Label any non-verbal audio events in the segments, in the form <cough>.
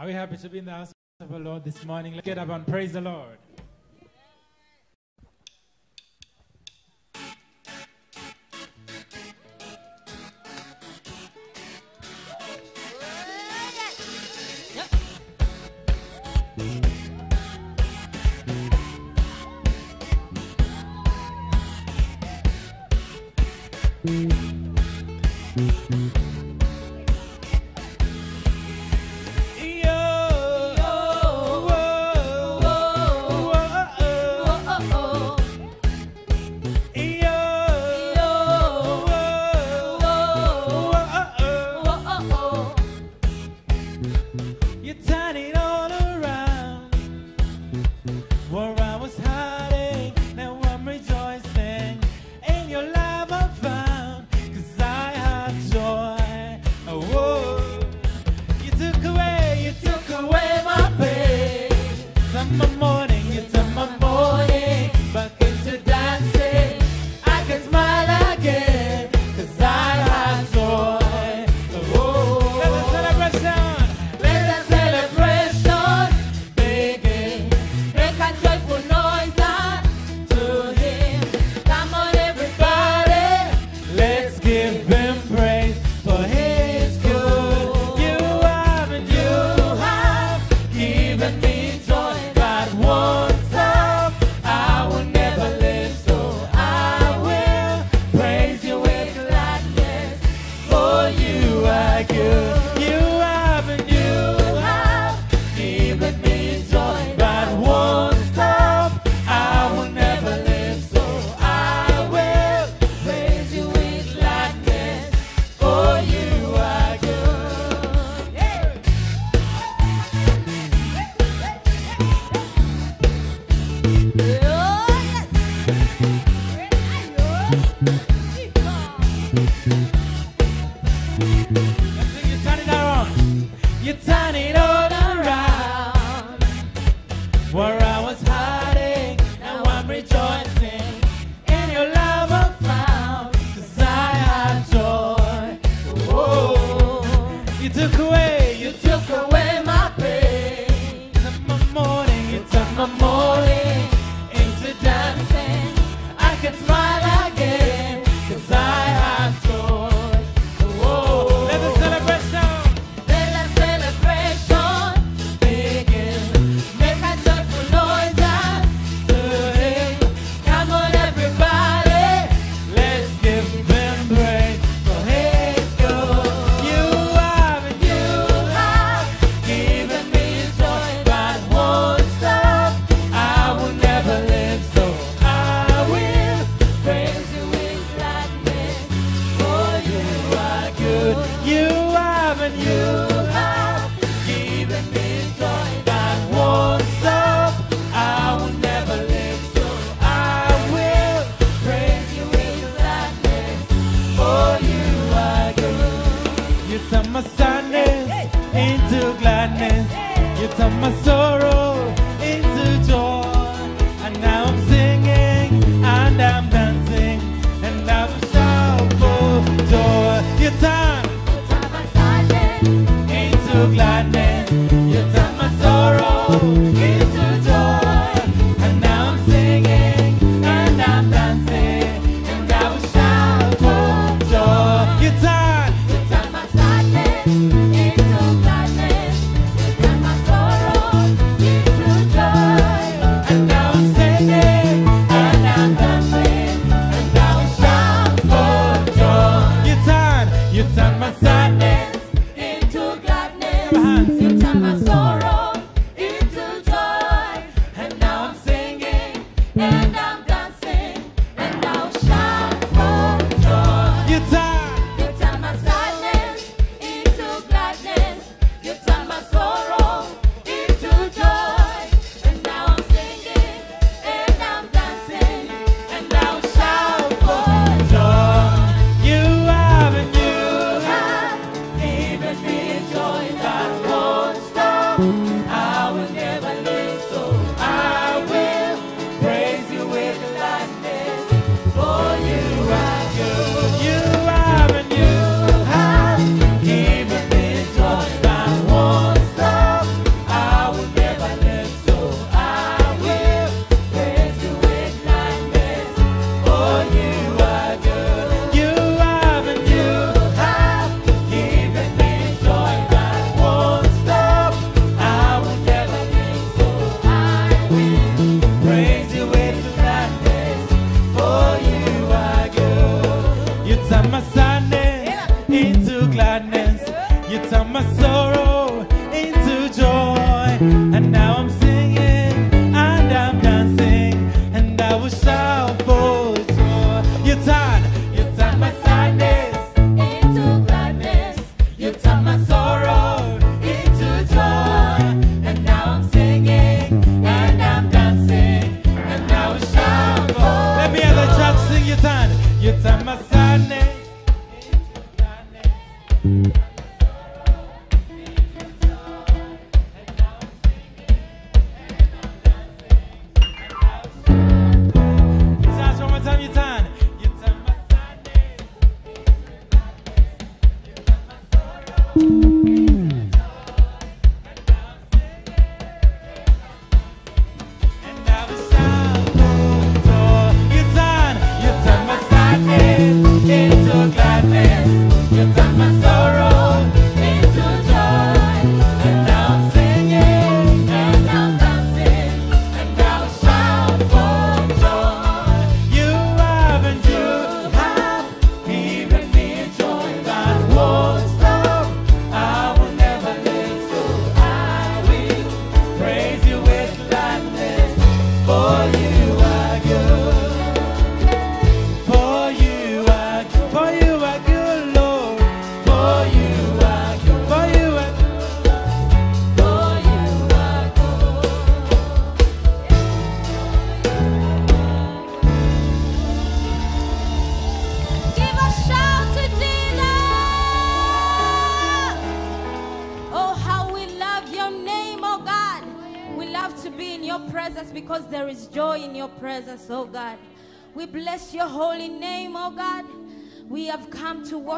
Are we happy to be in the house of the Lord this morning? Let's get up and praise the Lord.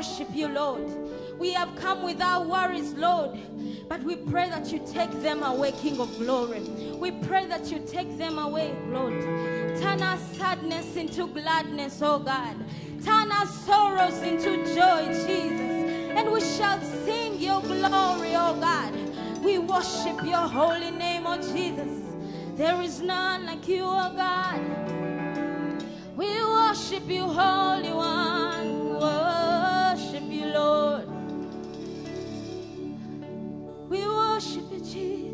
worship you, Lord. We have come with our worries, Lord. But we pray that you take them away, King of glory. We pray that you take them away, Lord. Turn our sadness into gladness, oh God. Turn our sorrows into joy, Jesus. And we shall sing your glory, oh God. We worship your holy name, oh Jesus. There is none like you, oh God. We worship you, Holy One. we worship you, Jesus.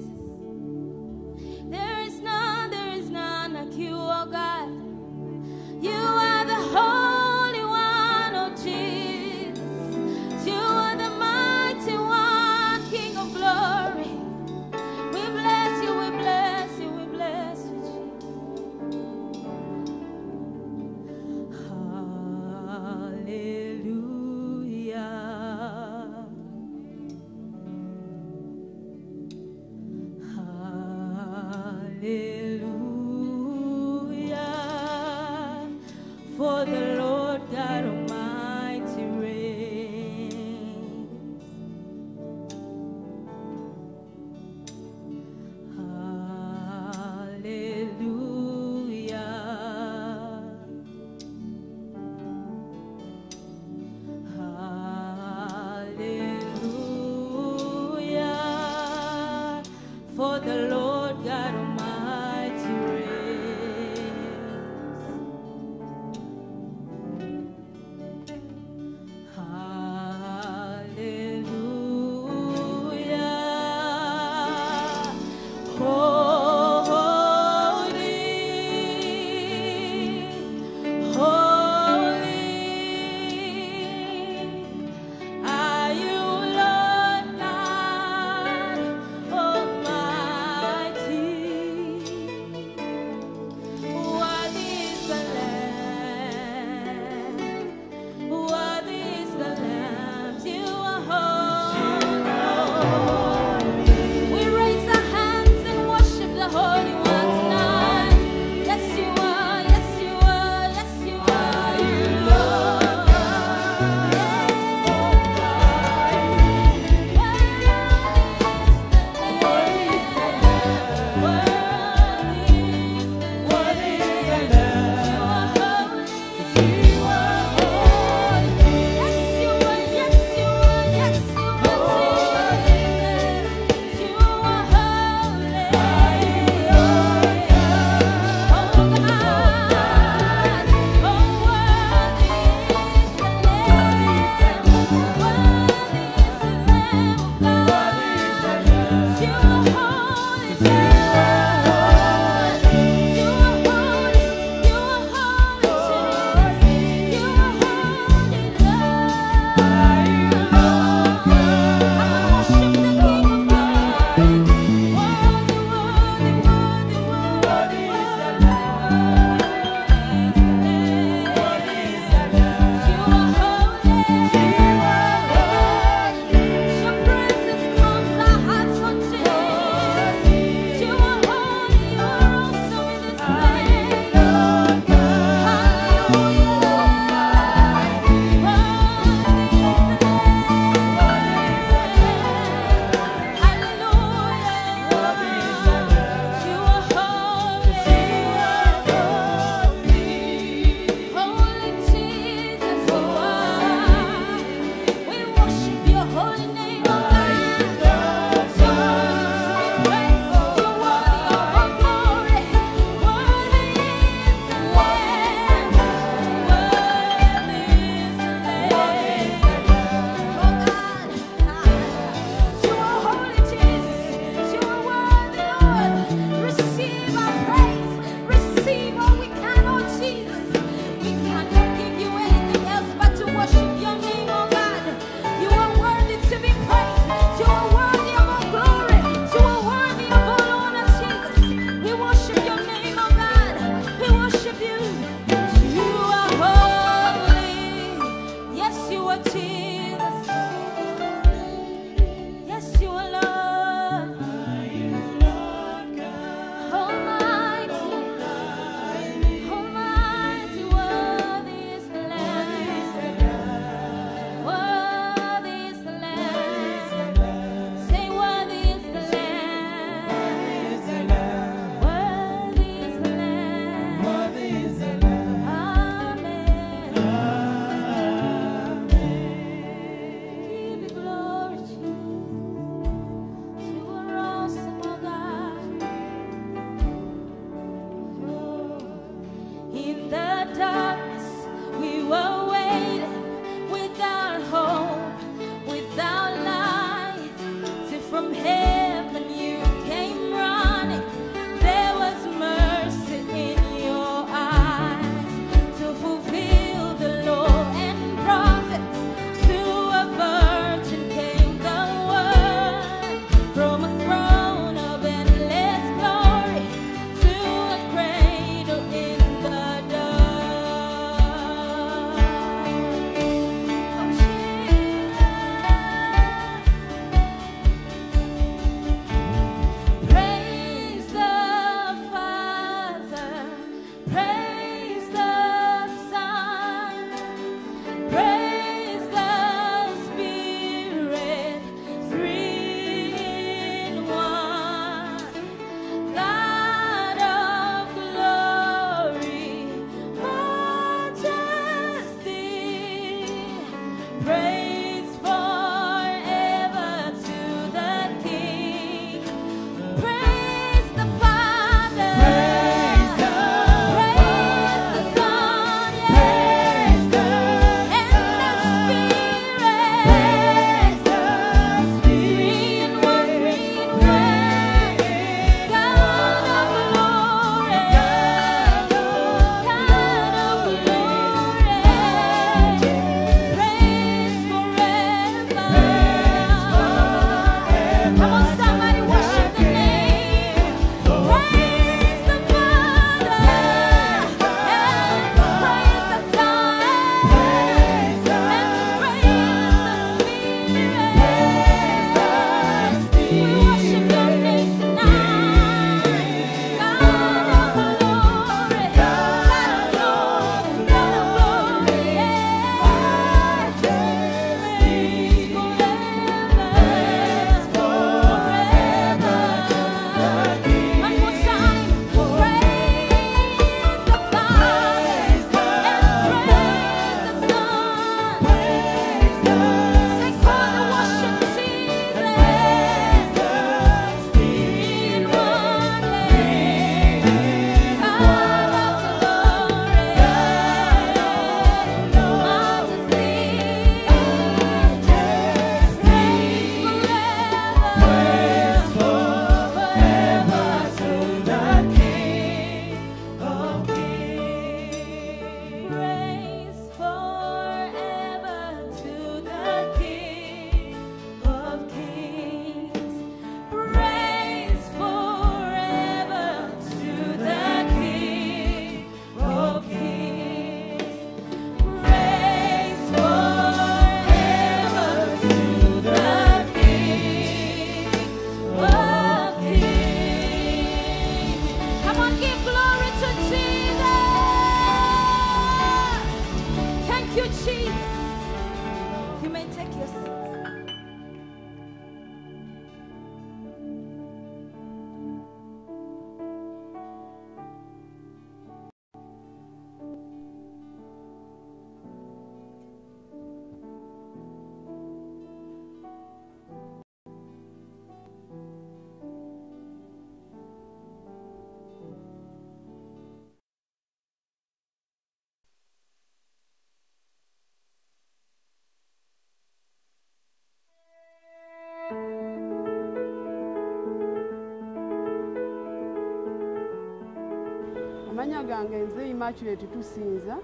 Amannya gange nze immaculate tusinza.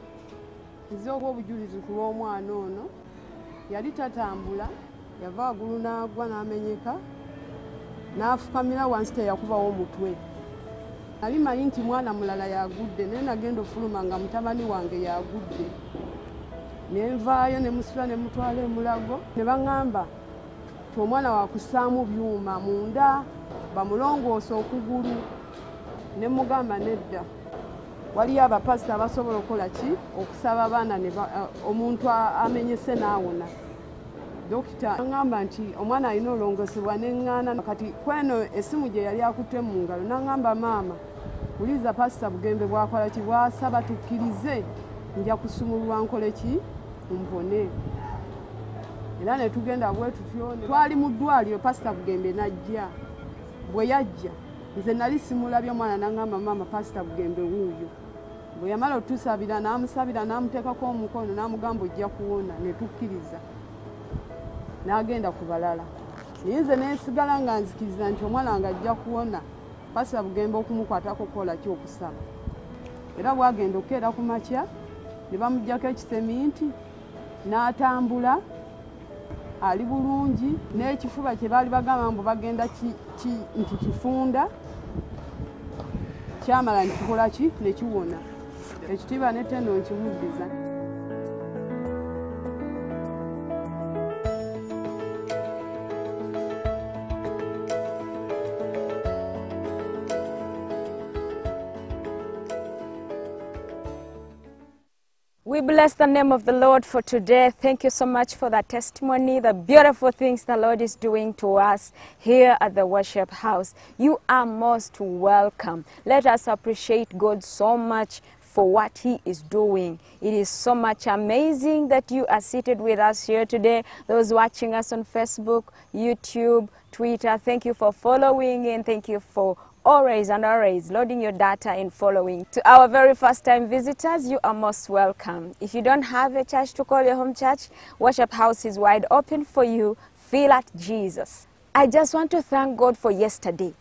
Nze okuba obujulizi ku lw'omwana ono yali tatambula yava waggulu n'agwa n'amenyeka n'afukamira wansi teyakubawo omutwe nali manyi nti mwana mulala yagudde naye nagenda ofuluma nga mutabani wange yagudde. Nenvaayo ne musula ne mutwala emulago ne baŋŋamba ti omwana wakussaamu byuma munda bamulongoose okugulu ne mugamba nedda waliyo abapasita abasobola okukola ki? Okusaba abaana a- omuntu amenyese n'awona. Dokita aŋŋamba nti omwana alina olongosebwa neŋŋaana kati kweno essimu gye yali akutte mu ngalo naŋŋamba maama wuliriza pasita bugembe bwakola ki? Bwasaba tukkirize nja kusumululwa nkole ki? Mpone. Era ne tugenda bwe tutyo twali mu ddwaliro pasita bugembe najja. Bwe yajja nze nali simulabye omwana naŋŋamba maama pasita bugembe wuuyo bwe yamala otusabira n'amusabira n'amuteekako omukono n'amugamba ojja kuwona ne tukkiriza. N'agenda ku balala. Naye nze neesigala nga nzikiriza nti omwana wange ajja kuwona pasita bugembe okumukwatako kukola ki okusaba? Era bwagenda okukeera ku makya ne bamugjako ekisemiinti n'atambula ali bulungi n'ekifuba kye baali bagamba mbu bagenda nti kifunda kyamala nikikola ki? Nekiwona ekitiibwa nkimuddiza We bless the name of the Lord for today. Thank you so much for that testimony, the beautiful things the Lord is doing to us here at the worship house. You are most welcome. Let us appreciate God so much for what He is doing. It is so much amazing that you are seated with us here today. Those watching us on Facebook, YouTube, Twitter, thank you for following and thank you for always and always loading your data and following. To our very first time visitors, you are most welcome. If you don't have a church to call your home church, Worship House is wide open for you. Feel at Jesus. I just want to thank God for yesterday.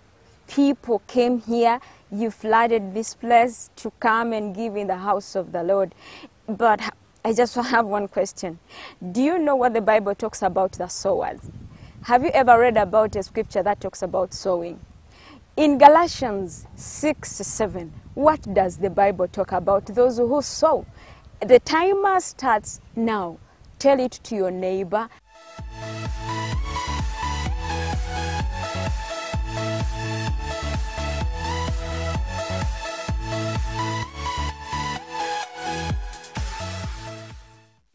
People came here, you flooded this place to come and give in the house of the Lord. But I just <laughs> have one question. Do you know what the Bible talks about the sowers? Have you ever read about a scripture that talks about sowing? In Galatians 6 7, what does the Bible talk about? Those who sow. The timer starts now. Tell it to your neighbor.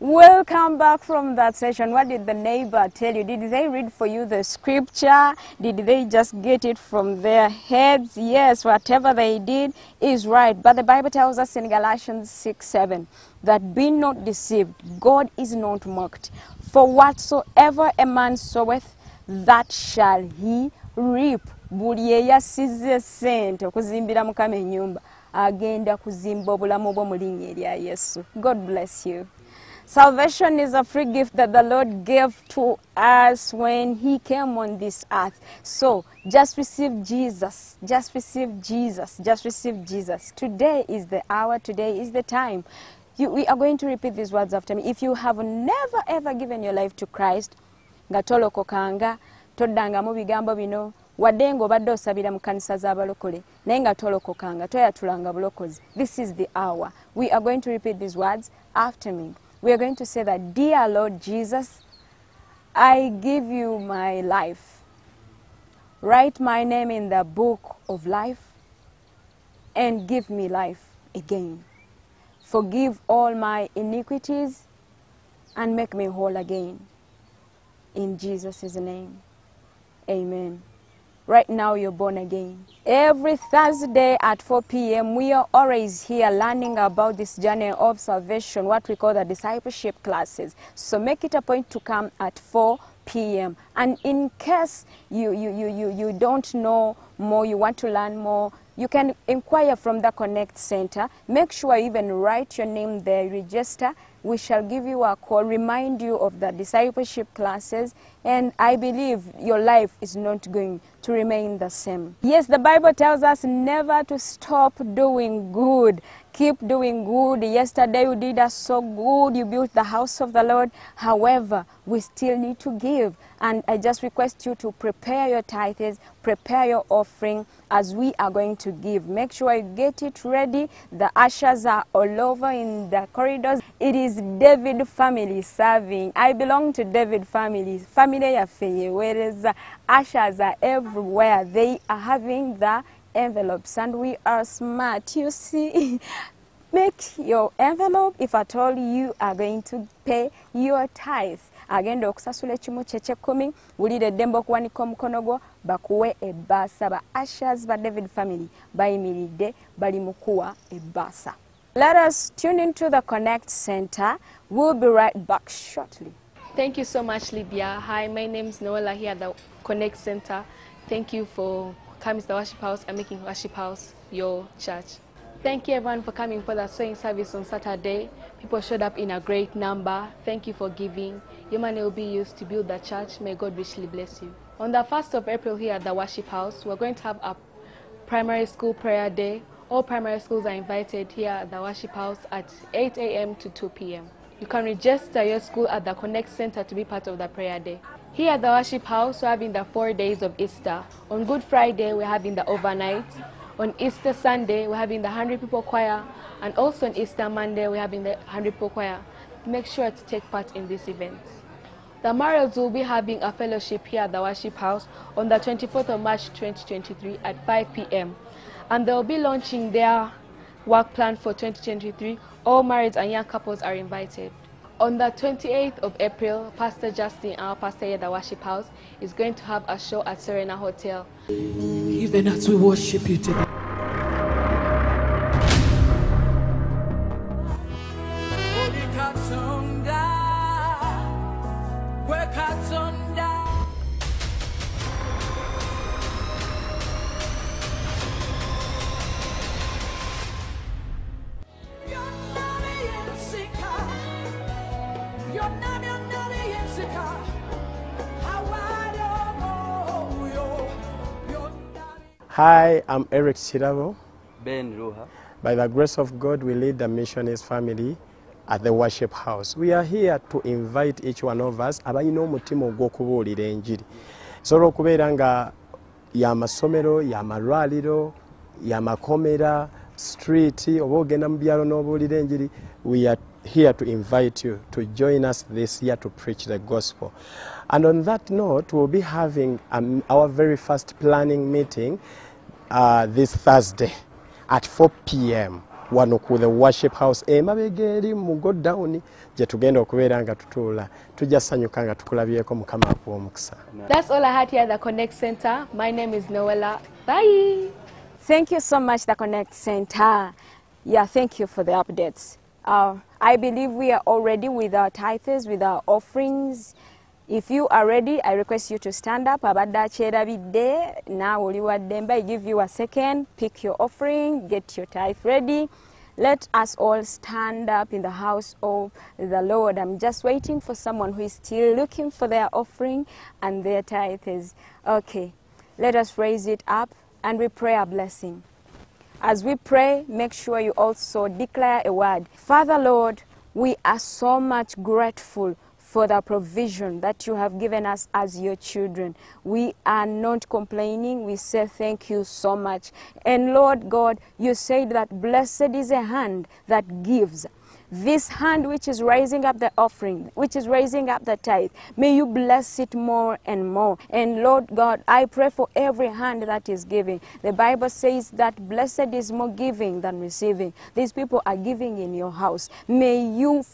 Welcome back from that session. What did the neighbor tell you? Did they read for you the scripture? Did they just get it from their heads? Yes, whatever they did is right. But the Bible tells us in Galatians 6 7 that be not deceived, God is not mocked. For whatsoever a man soweth, that shall he reap. agenda yesu god bless you Salvation is a free gift that the Lord gave to us when He came on this earth. So just receive Jesus. Just receive Jesus. Just receive Jesus. Today is the hour. Today is the time. You, we are going to repeat these words after me. If you have never ever given your life to Christ, nga tolokokanga toddangamu bigambo bino wadde ng'obadde osabira mu kanisa z'abalokole naye nga tolokokanga toyatulanga bulokozi this is the hour we are going to repeat these words after me we are going to say that dear lord jesus i give you my life. Write my name in the book of life and give me life again. Forgive all my iniquities and make me whole again. In jesus' name Amen. Right now, you're born again. Every Thursday at 4 p.m., we are always here learning about this journey of salvation, what we call the discipleship classes. So make it a point to come at 4 p.m. And in case you, you, you, you, you don't know more, you want to learn more, you can inquire from the Connect Center. Make sure you even write your name there, register. We shall give you a call, remind you of the discipleship classes, and I believe your life is not going to remain the same. Yes, the Bible tells us never to stop doing good. Keep doing good. Yesterday you did us so good. You built the house of the Lord. However, we still need to give. And I just request you to prepare your tithes, prepare your offering as we are going to give. Make sure you get it ready. The ushers are all over in the corridors. It is David family serving. I belong to David family. Family yaffe whereas ushers are everywhere. They are having the envelopes and we are smart. You see, <laughs> make your envelope if at all you are going to pay your tithe. Agenda okusasula ekimu kyekyekumi wulira eddembe okuwanika omukono gwo bakuwe ebbaasa ba ashers ba david family bayimiridde bali mu kuwa ebbaasa let us tune into the connect center we'll be right back shortly Thank you so much, Lydia. Hi, my name is Noella here at the Connect Center. Thank you for coming to the Worship House and making Worship House your church. Thank you, everyone, for coming for the sowing service on Saturday. People showed up in a great number. Thank you for giving. Your money will be used to build the church. May God richly bless you. On the 1st of April here at the Worship House, we're going to have a primary school prayer day. All primary schools are invited here at the Worship House at 8 a.m. to 2 p.m. You can register your school at the Connect Center to be part of the prayer day. Here at the Worship House, we're having the four days of Easter. On Good Friday, we're having the overnight. On Easter Sunday, we're having the 100 people choir. And also on Easter Monday, we're having the 100 people choir. Make sure to take part in these events. The Marriotts will be having a fellowship here at the Worship House on the 24th of March 2023 at 5 p.m. And they'll be launching their work plan for 2023. All married and young couples are invited. On the 28th of April, Pastor Justin, our pastor at the Worship House, is going to have a show at Serena Hotel. Even as we worship you today. Hi, I'm Eric Chiravo. Ben Ruha. By the grace of God, we lead the missionaries family at the worship house. We are here to invite each one of us abalina omutima ogw'okubuulira enjiri. Sobola okubeera nga y'amasomero, y'amalwaliro, y'amakomera, street, oba ogenda mu byalo n'obuulira enjiri. We are here to invite you to join us this year to preach the gospel. And on that note, we'll be having um, our very first planning meeting uh, this Thursday at 4 p.m. wano ku the worship house emabega eri mu godown gye tugenda okubeera nga tutuula tujja sanyuka nga tukulabyeko mukama akuwa omukisa That's all I had here at the Connect Center. My name is Noella. Bye. Thank you so much, the Connect Center. Yeah, thank you for the updates. Uh, I believe we are already with our tithes, with our offerings. If you are ready, I request you to stand up. Abadde akyerabidde, naawe oli. I give you a second. Pick your offering, get your tithe ready. Let us all stand up in the house of the Lord. I'm just waiting for someone who is still looking for their offering and their tithes. Okay, let us raise it up and we pray a blessing. As we pray, make sure you also declare a word. Father, Lord, we are so much grateful for the provision that you have given us as your children. We are not complaining. We say thank you so much. And Lord God, you said that blessed is a hand that gives. This hand which is raising up the offering, which is raising up the tithe, may you bless it more and more. And Lord God, I pray for every hand that is giving. The Bible says that blessed is more giving than receiving. These people are giving in your house. May you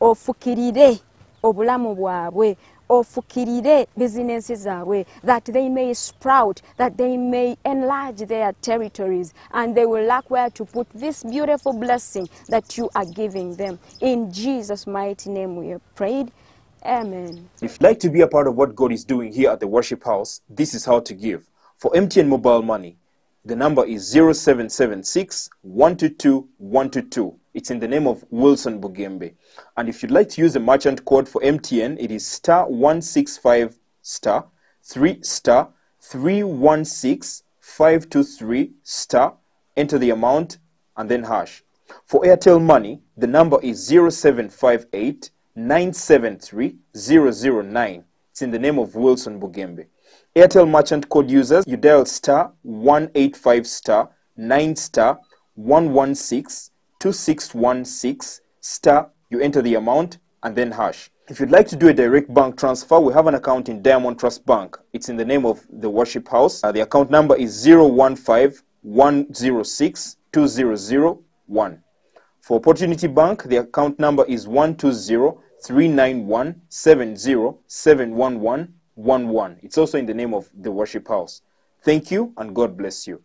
ofukirire obulamu bwabwe ofukirire bizinensi zaabwe that they may sprout that they may enlarge their territories and they will lack where to put this beautiful blessing that you are giving them in jesus mighty name we have prayed amen If you'd like to be a part of what God is doing here at the worship house, this is how to give. For MTN mobile money, The number is 0776 122 122. It's in the name of Wilson Bugembe. And if you'd like to use the merchant code for MTN, it is star 165 star 3 star 316 523 star. Enter the amount and then hash. For Airtel Money, the number is 0758 973 009. It's in the name of Wilson Bugembe. Airtel merchant code users, you dial star 185 star 9 star 116 2616 star. You enter the amount and then hash. If you'd like to do a direct bank transfer, we have an account in Diamond Trust Bank. It's in the name of the Worship House. Uh, the account number is 015 106 2001. For Opportunity Bank, the account number is 120 391 70 711 11. It's also in the name of the Worship House. Thank you and God bless you.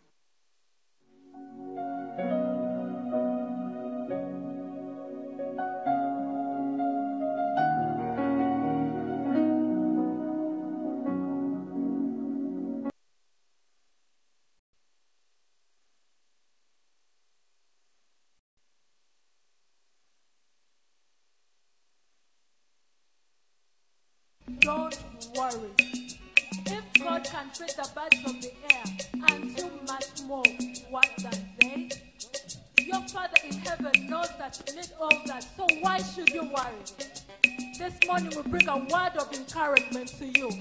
Why should you worry? This morning we bring a word of encouragement to you.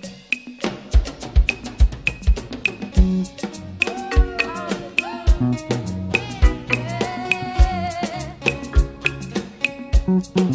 Don't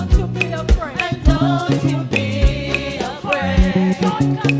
don't you be afraid. And don't you be afraid.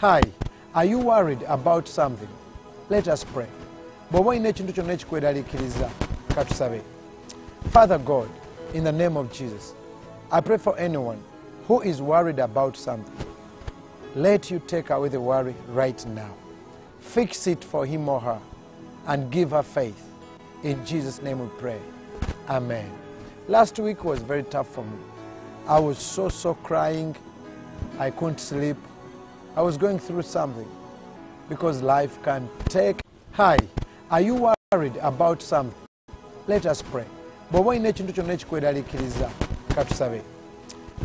Hi, are you worried about something? Let us pray. father god in the name of jesus i pray for anyone who is worried about something. Let you take away the worry right now. Fix it for him or her and give her faith. In jesus name we pray. Amen. Last week was very tough for me. I was so so crying. I couldn't sleep i was going through something because life can take hi are you worried about something? Let us pray.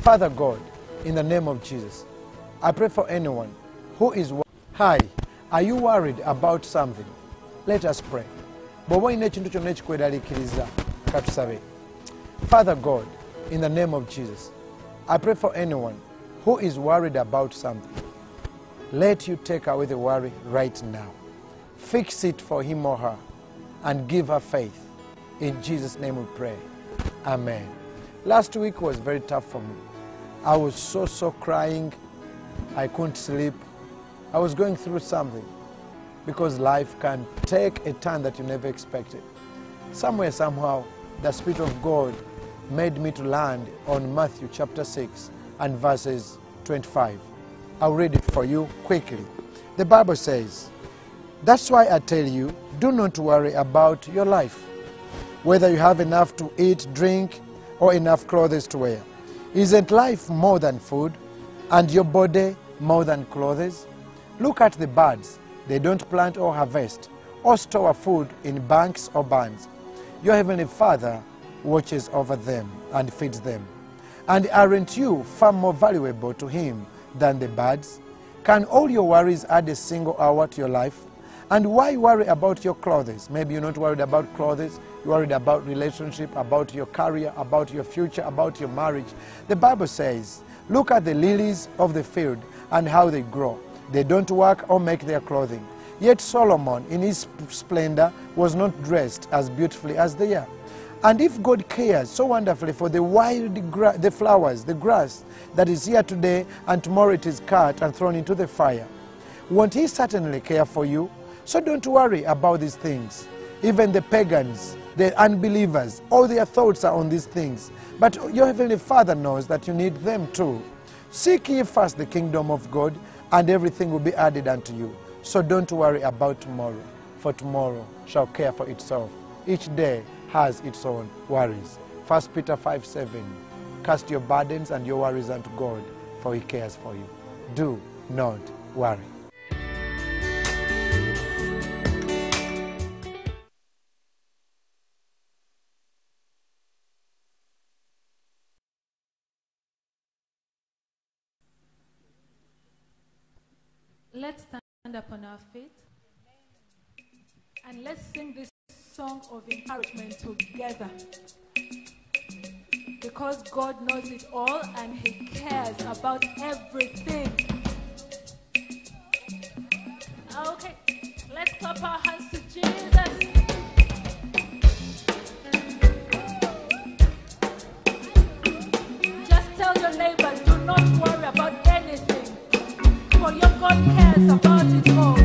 Father god in the name of jesus i pray for anyone who is hi are you worried about something? Let us pray. Father god in the name of jesus i pray for anyone who is worried about something let you take away the worry right now. Fix it for him or her and give her faith. In Jesus' name we pray. Amen. Last week was very tough for me. I was so, so crying. I couldn't sleep. I was going through something because life can take a turn that you never expected. Somewhere, somehow, the Spirit of God made me to land on Matthew chapter 6 and verses 25. I'll read it for you quickly. The Bible says, That's why I tell you, do not worry about your life, whether you have enough to eat, drink, or enough clothes to wear. Isn't life more than food, and your body more than clothes? Look at the birds. They don't plant or harvest, or store food in banks or barns. Your heavenly Father watches over them and feeds them. And aren't you far more valuable to Him than the birds? Can all your worries add a single hour to your life? And why worry about your clothes? Maybe you're not worried about clothes, you're worried about relationship, about your career, about your future, about your marriage. The Bible says, Look at the lilies of the field and how they grow. They don't work or make their clothing. Yet Solomon, in his splendor, was not dressed as beautifully as they are. And if God cares so wonderfully for the wild the flowers, the grass that is here today and tomorrow it is cut and thrown into the fire, won't He certainly care for you? So don't worry about these things. Even the pagans, the unbelievers, all their thoughts are on these things. But your Heavenly Father knows that you need them too. Seek ye first the kingdom of God, and everything will be added unto you. So don't worry about tomorrow, for tomorrow shall care for itself. Each day has its own worries. 1 Peter 5 7. Cast your burdens and your worries unto God, for He cares for you. Do not worry. Let's stand up on our feet song of encouragement together. Because God knows it all and He cares about everything. Okay, let's clap our hands to Jesus. Just tell your neighbor, do not worry about anything. For your God cares about it all.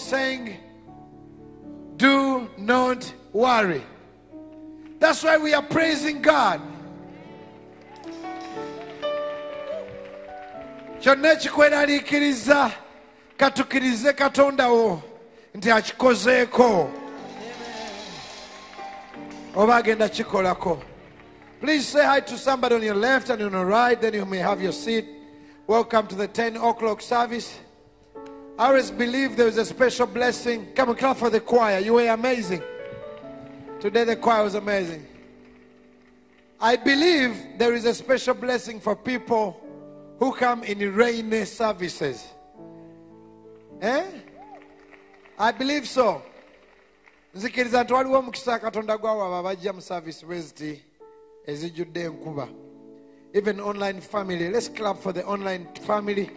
Saying, do not worry. That's why we are praising God. kyonna ekikweraliikiriza katukirize katonda wo nti akikozeeko oba agenda kikolako please say hi to somebody on your left and on your right then you may have your seat welcome to the 10 o'clock service I always believe there is a special blessing. Come and clap for the choir. You were amazing. Today the choir was amazing. I believe there is a special blessing for people who come in rainy services. Eh? I believe so. nzikiriza nti waliwo omukisa katonda gwawaaba abajja mu service ziti ezijjudde enkuba even online family let's clap for the online family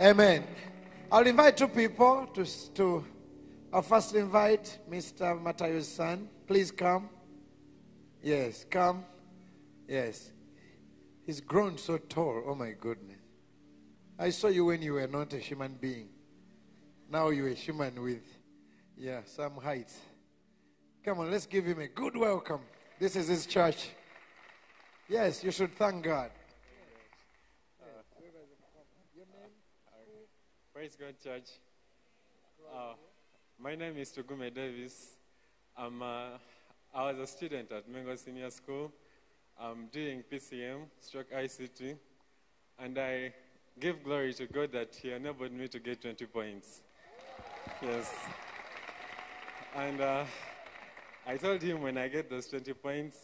Amen. I'll invite two people to, to I'll first invite Mr. Matayo's son. Please come. Yes, come. Yes. He's grown so tall. Oh my goodness. I saw you when you were not a human being. Now you're a human with, yeah, some height. Come on, let's give him a good welcome. This is his church. Yes, you should thank God. Praise God, Church. Uh, my name is Tugume Davis. I'm, uh, I was a student at Mengo Senior School. I'm doing PCM, stroke ICT, and I give glory to God that He enabled me to get 20 points. Yes. And uh, I told Him when I get those 20 points,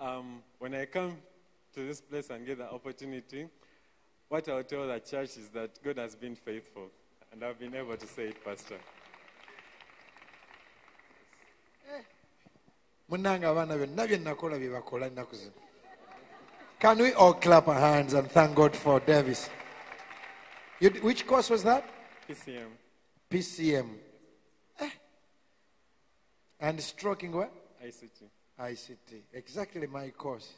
um, when I come to this place and get the opportunity, what I'll tell the church is that God has been faithful, and I've been able to say it, Pastor. munange abaana byonna bye nakola bye bakola ennaku zino can we all clap our hands and thank god for davis you, which course was that PCM, pcm Eh. and stroking what ICT. ICT. Exactly my course.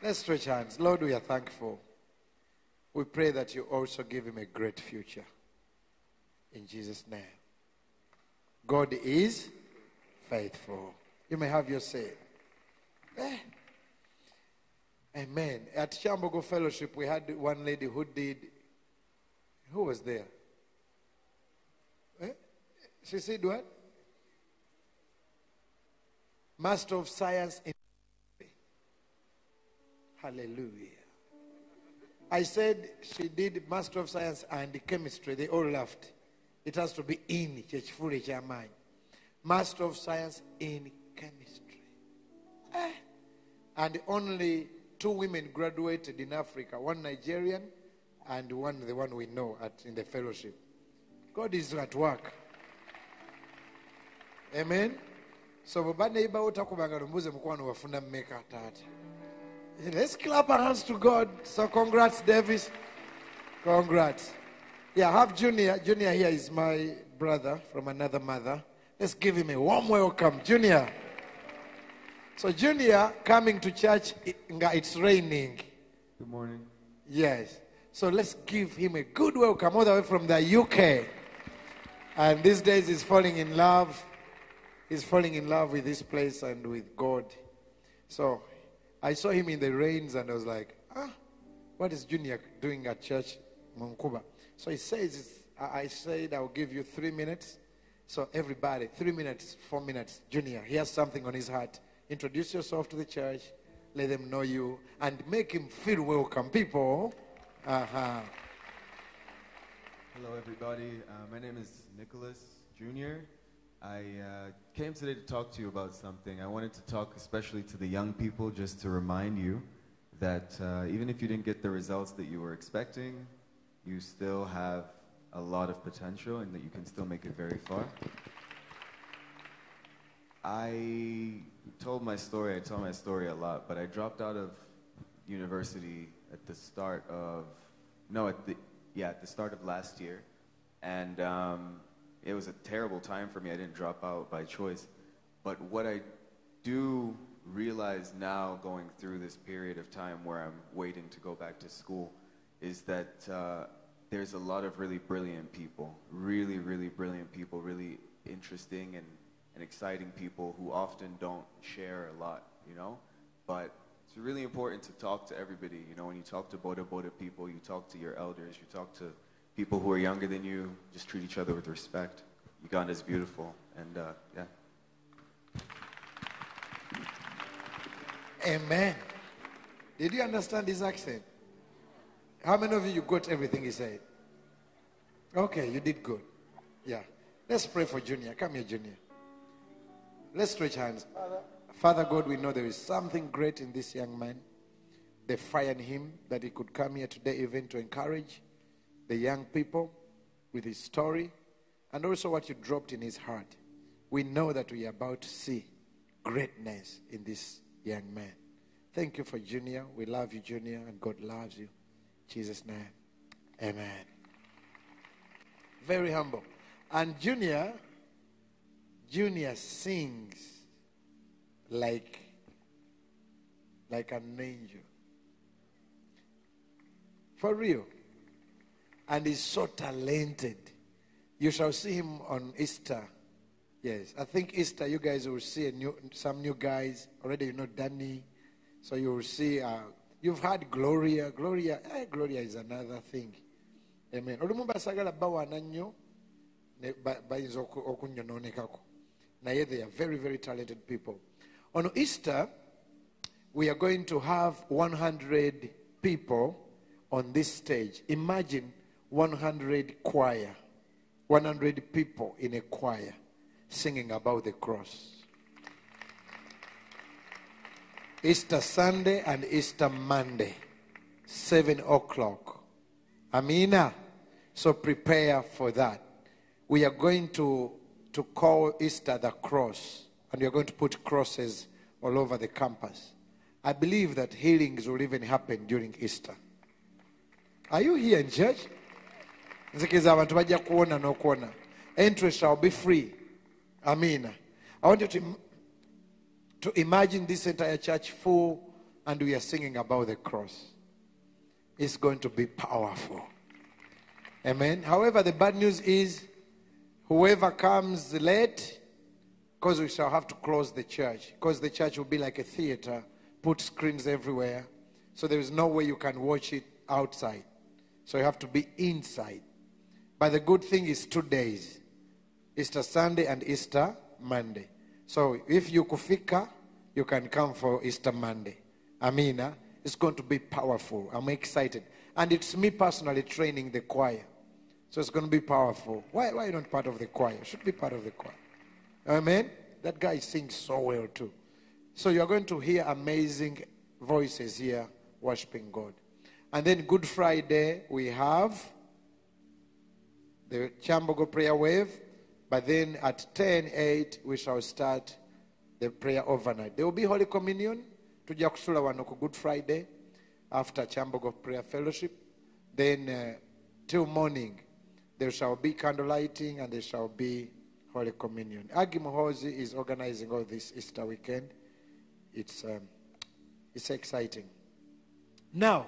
Let's stretch hands. Lord, we are thankful. We pray that you also give him a great future. In Jesus' name. God is faithful. You may have your say. Eh. Amen. At Shambogo Fellowship, we had one lady who did. Who was there? Eh? She said what? Master of Science in Hallelujah. I said she did Master of Science and Chemistry. They all laughed. It has to be in Chechifule Chamai. Master of Science in Chemistry. Eh. And only two women graduated in Africa one Nigerian and one the one we know at, in the fellowship. God is at work. Amen. So baba neighbor utakubanga lumbuze mukwano wafuna mmeka taata. Let's clap our hands to God. So congrats, Davis. Congrats. Yeah, I have Junior. Junior here is my brother from another mother. Let's give him a warm welcome. Junior. So Junior coming to church, it's raining. Good morning. Yes. So let's give him a good welcome all the way from the UK. And these days he's falling in love. He's falling in love with this place and with God. So I saw him in the rains and I was like, ah, what is Junior doing at church, Munkuba? So he says, I said, I'll give you three minutes. So everybody, three minutes, four minutes. Junior, he has something on his heart. Introduce yourself to the church, let them know you, and make him feel welcome. People, uh-huh. Hello, everybody. Uh, my name is Nicholas Jr. I uh, came today to talk to you about something. I wanted to talk especially to the young people just to remind you that uh, even if you didn't get the results that you were expecting, you still have a lot of potential and that you can still make it very far. I told my story, I tell my story a lot, but I dropped out of university at the start of, no, at the, yeah, at the start of last year. And um, it was a terrible time for me. I didn't drop out by choice. But what I do realize now, going through this period of time where I'm waiting to go back to school, is that uh, there's a lot of really brilliant people, really, really brilliant people, really interesting and, and exciting people who often don't share a lot, you know? But it's really important to talk to everybody. You know, when you talk to Boda Boda people, you talk to your elders, you talk to people who are younger than you, just treat each other with respect. Uganda is beautiful, and uh, yeah. Amen. Did you understand his accent? How many of you, you got everything he said? Okay, you did good. Yeah. Let's pray for Junior. Come here, Junior. Let's stretch hands. Father God, we know there is something great in this young man. The fire in him that he could come here today even to encourage the young people with his story and also what you dropped in his heart. We know that we are about to see greatness in this young man. Thank you for Junior. We love you, Junior, and God loves you. In Jesus' name. Amen. Very humble. And Junior, Junior sings like like an angel. For real. And he's so talented. You shall see him on Easter. Yes, I think Easter you guys will see new, some new guys. Already you know Danny. So you will see, uh, you've had Gloria. Gloria, eh, Gloria is another thing. Amen. Olumu basagala bawaana nnyo bayinza oku- okunyonoonekako. Naye they are very, very talented people. On Easter, we are going to have 100 people on this stage. Imagine 100 choir, 100 people in a choir singing about the cross. Easter Sunday and Easter Monday, 7 o'clock. Amina. So prepare for that. We are going to, to call Easter the cross, and we are going to put crosses all over the campus. I believe that healings will even happen during Easter. Are you here in church? Nzikiriza abantu bajja kuwona n'okuwona entry shall be free amina i want you to to imagine this entire church full and we are singing about the cross. It's going to be powerful. Amen. However, the bad news is whoever comes late, because we shall have to close the church, because the church will be like a theater, put screens everywhere. So there is no way you can watch it outside. So you have to be inside. But the good thing is two days Easter Sunday and Easter Monday. So if you kufika, you can come for Easter Monday. Amina. It's going to be powerful. I'm excited. And it's me personally training the choir. So it's going to be powerful. Why, why not part of the choir? You should be part of the choir. Amen. That guy sings so well too. So you're going to hear amazing voices here worshiping God. And then Good Friday, we have the Kyambogo prayer wave. But then at 10 8, we shall start the prayer overnight. There will be Holy Communion. Tujja kusula wano ku Good Friday after Kyambogo prayer fellowship. Then uh, till morning, there shall be candle lighting and there shall be Holy Communion. Agi Mohozi is organizing all this Easter weekend. It's, um, it's exciting. Now,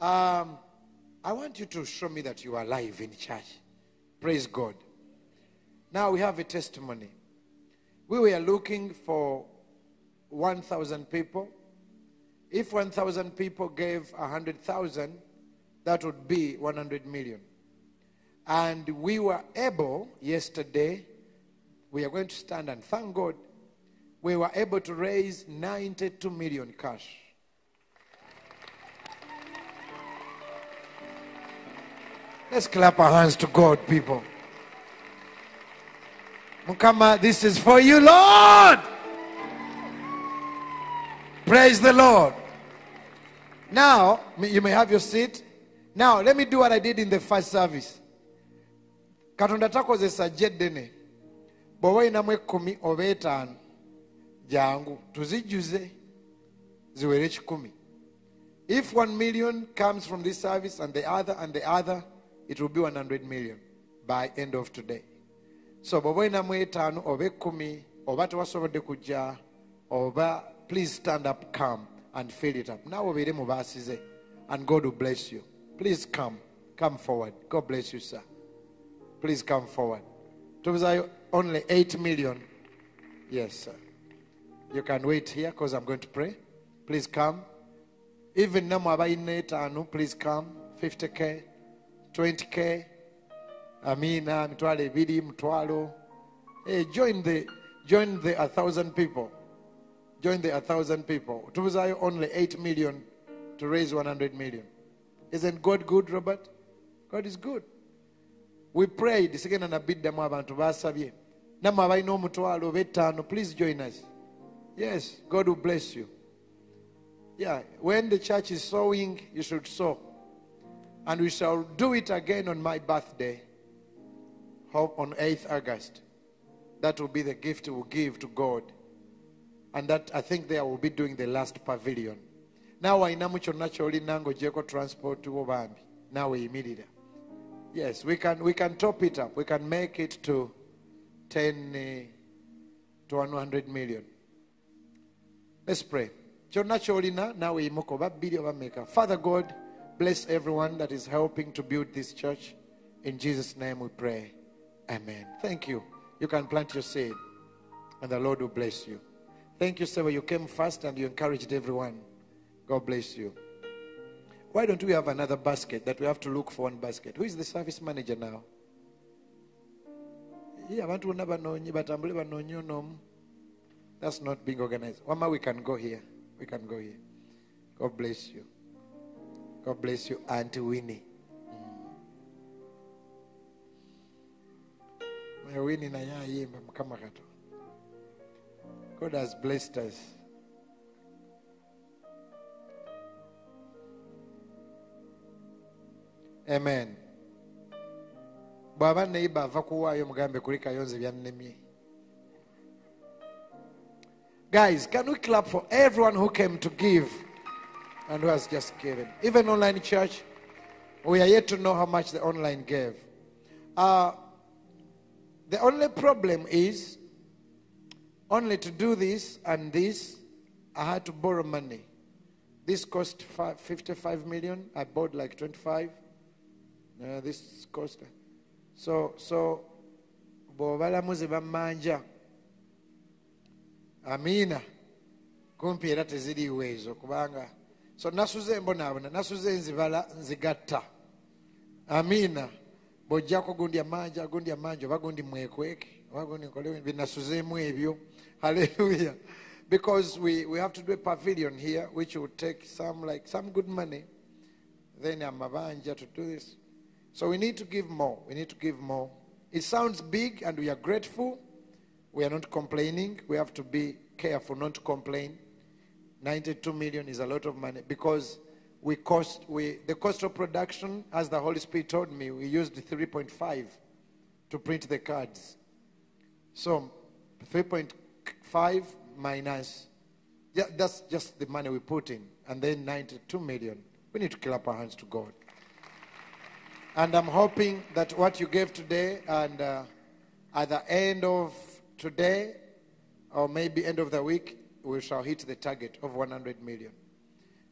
um, I want you to show me that you are alive in church. Praise God. Now we have a testimony. We were looking for 1,000 people. If 1,000 people gave 100,000, that would be 100 million. And we were able yesterday, we are going to stand and thank God, we were able to raise 92 million cash. Let's clap our hands to God, people. Mukama, this is for you, Lord. Praise the Lord. Now, you may have your seat. Now, let me do what I did in the first service. katonda takozesa jeddene bw'oba olinamu ekkumi jangu tuzijjuze if one million comes from this service and the other and the other it will be 100 million by end of today. So bw'oba olinamu etaano oba ekkumi oba tewasobodde kujja oba please stand up come and fill it up. Naawe obeere mu baasize and god will bless you. Please come come forward. God bless you sir. Please come forward. Tubuzayo only 8 million. Yes sir. You can wait here because i'm going to pray. Please come. Even namwe abalina etaano please come. 50k 20k amina mitwalo ebiri mutwalo hey, join the join the a thousand people. Join the a thousand people. Tubuzayo only 8 million to raise 100 million. Isn't god good robert? God is good. We prayed sigenda nabiddamu abantu basabye. Nammwe abalina omutwalo oba ettaano please join us. Yes god will bless you. Yeah when the church is sowing you should sow and we shall do it again on my birthday hope on 8th august that will be the gift we will give to god and that i think there will be doing the last pavilion naawe ayinamu kyonna kyolina ng'ogyeko transport bambi naawe yimirira Yes, we can we can top it up. We can make it to 10 uh, to 100 million. Let's pray. Kyonna kyolina naawe yimuka oba bbiri oba. Father God, bless everyone that is helping to build this church. In Jesus' name we pray. Amen. Thank you. You can plant your seed and the Lord will bless you. Thank you, sir. You came first and you encouraged everyone. God bless you. Why don't we have another basket that we have to look for one basket? Who is the service manager now? Yeah, onomu. That's not being organized. Wama, we can go here. We can go here. God bless you. God bless you, Auntie Winnie. Mm. Winnie na. God has blessed us. amen guys can we clap for everyone who came to give and who has just given even online church we are yet to know how much the online gave uh, the only problem is Only to do this and this, I had to borrow money. This cost fi- 55 million. I bought like 25. Uh, this cost. So, so, bw'obalamuzi bammanja amiina kumpi era teziriiwo ezo kubanga so nasuze embonaabona nasuze nzibala nzigatta. Amiina bw'ojjako gundi amanja gundi amanja oba gundi mwekweke oba gundi nkole binasuzeemu ebyo. Because we, we have to do a pavilion here which will take some like some good money. Then amabanja to do this. So we need to give more we need to give more. It sounds big and we are grateful. We are not complaining. We have to be careful not to complain 92 million is a lot of money because we cost we the cost of production as the holy spirit told me we used 3.5 to print the cards. So 3.5 minus yeah, that's just the money we put in. And then 92 million we need to clap our hands to god. And i'm hoping that what you gave today and uh, at the end of today or maybe end of the week we shall hit the target of 100 million.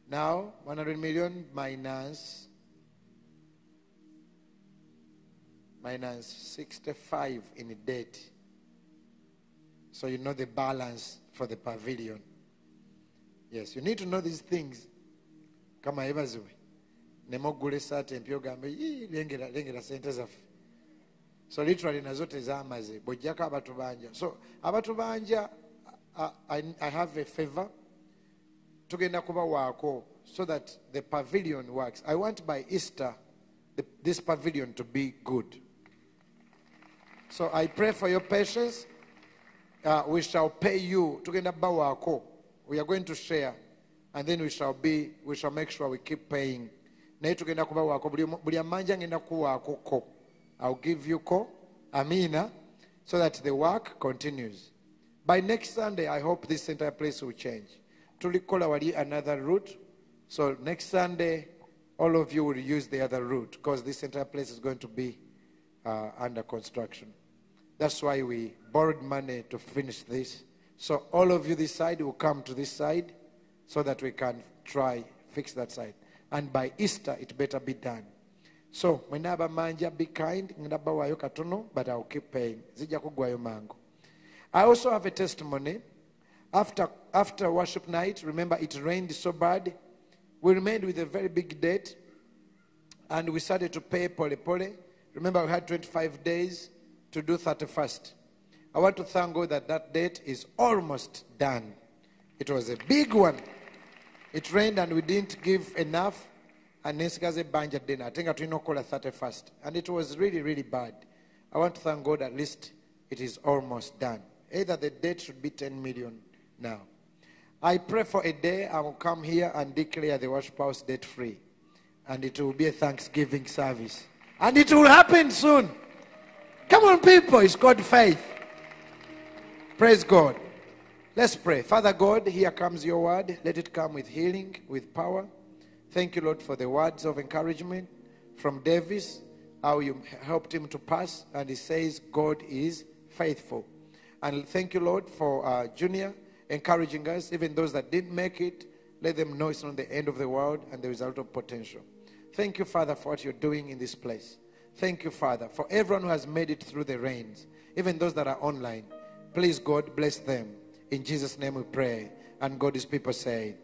Now 100 million minus minus 65 in debt. So you know the balance for the pavilion. Yes you need to know these things. Kama yebaziwe nemogula esaati empya ogambe "Ii, lengera lengera sente so literally nazo tezamaze bwojjako abatubanja so abatubanja I, I, have a favor. Tugenda kubawaako so that the pavilion works. I want by easter the, this pavilion to be good. So i pray for your patience. Uh, we shall pay you. Tugenda bawaako we are going to share and then we shall be we shall make sure we keep paying. I'll give you ko amina so that the work continues by next sunday i hope this entire place will change tulikola wali another route so next sunday all of you will use the other route because this entire place is going to be uh, under construction that's why we borrowed money to finish this. So all of you this side will come to this side so that we can try fix that side. And by Easter it better be done. So mwenaba manja be kind ngaba wayo katono but I'll keep paying. Zija kugwayo mango. I also have a testimony. After after worship night, remember it rained so bad. We remained with a very big debt and we started to pay pole pole. Remember, we had 25 days to do 31st. I want to thank God that that date is almost done. It was a big one. It rained and we didn't give enough. And nesigaze banja dinner. I think I didn't call 31st. And it was really, really bad. I want to thank God at least it is almost done. Either the date should be 10 million now. I pray for a day I will come here and declare the worship house debt free. And it will be a Thanksgiving service. And it will happen soon. Come on, people, it's called faith. Praise God. Let's pray. Father God, here comes your word. Let it come with healing, with power. Thank you, Lord, for the words of encouragement from Davis, how you helped him to pass. And he says, God is faithful. And thank you, Lord, for uh, Junior encouraging us, even those that didn't make it. Let them know it's not the end of the world and there is a lot of potential. Thank you, Father, for what you're doing in this place. Thank you, Father, for everyone who has made it through the rains, even those that are online. Please, God, bless them. In Jesus' name we pray. And God is people said.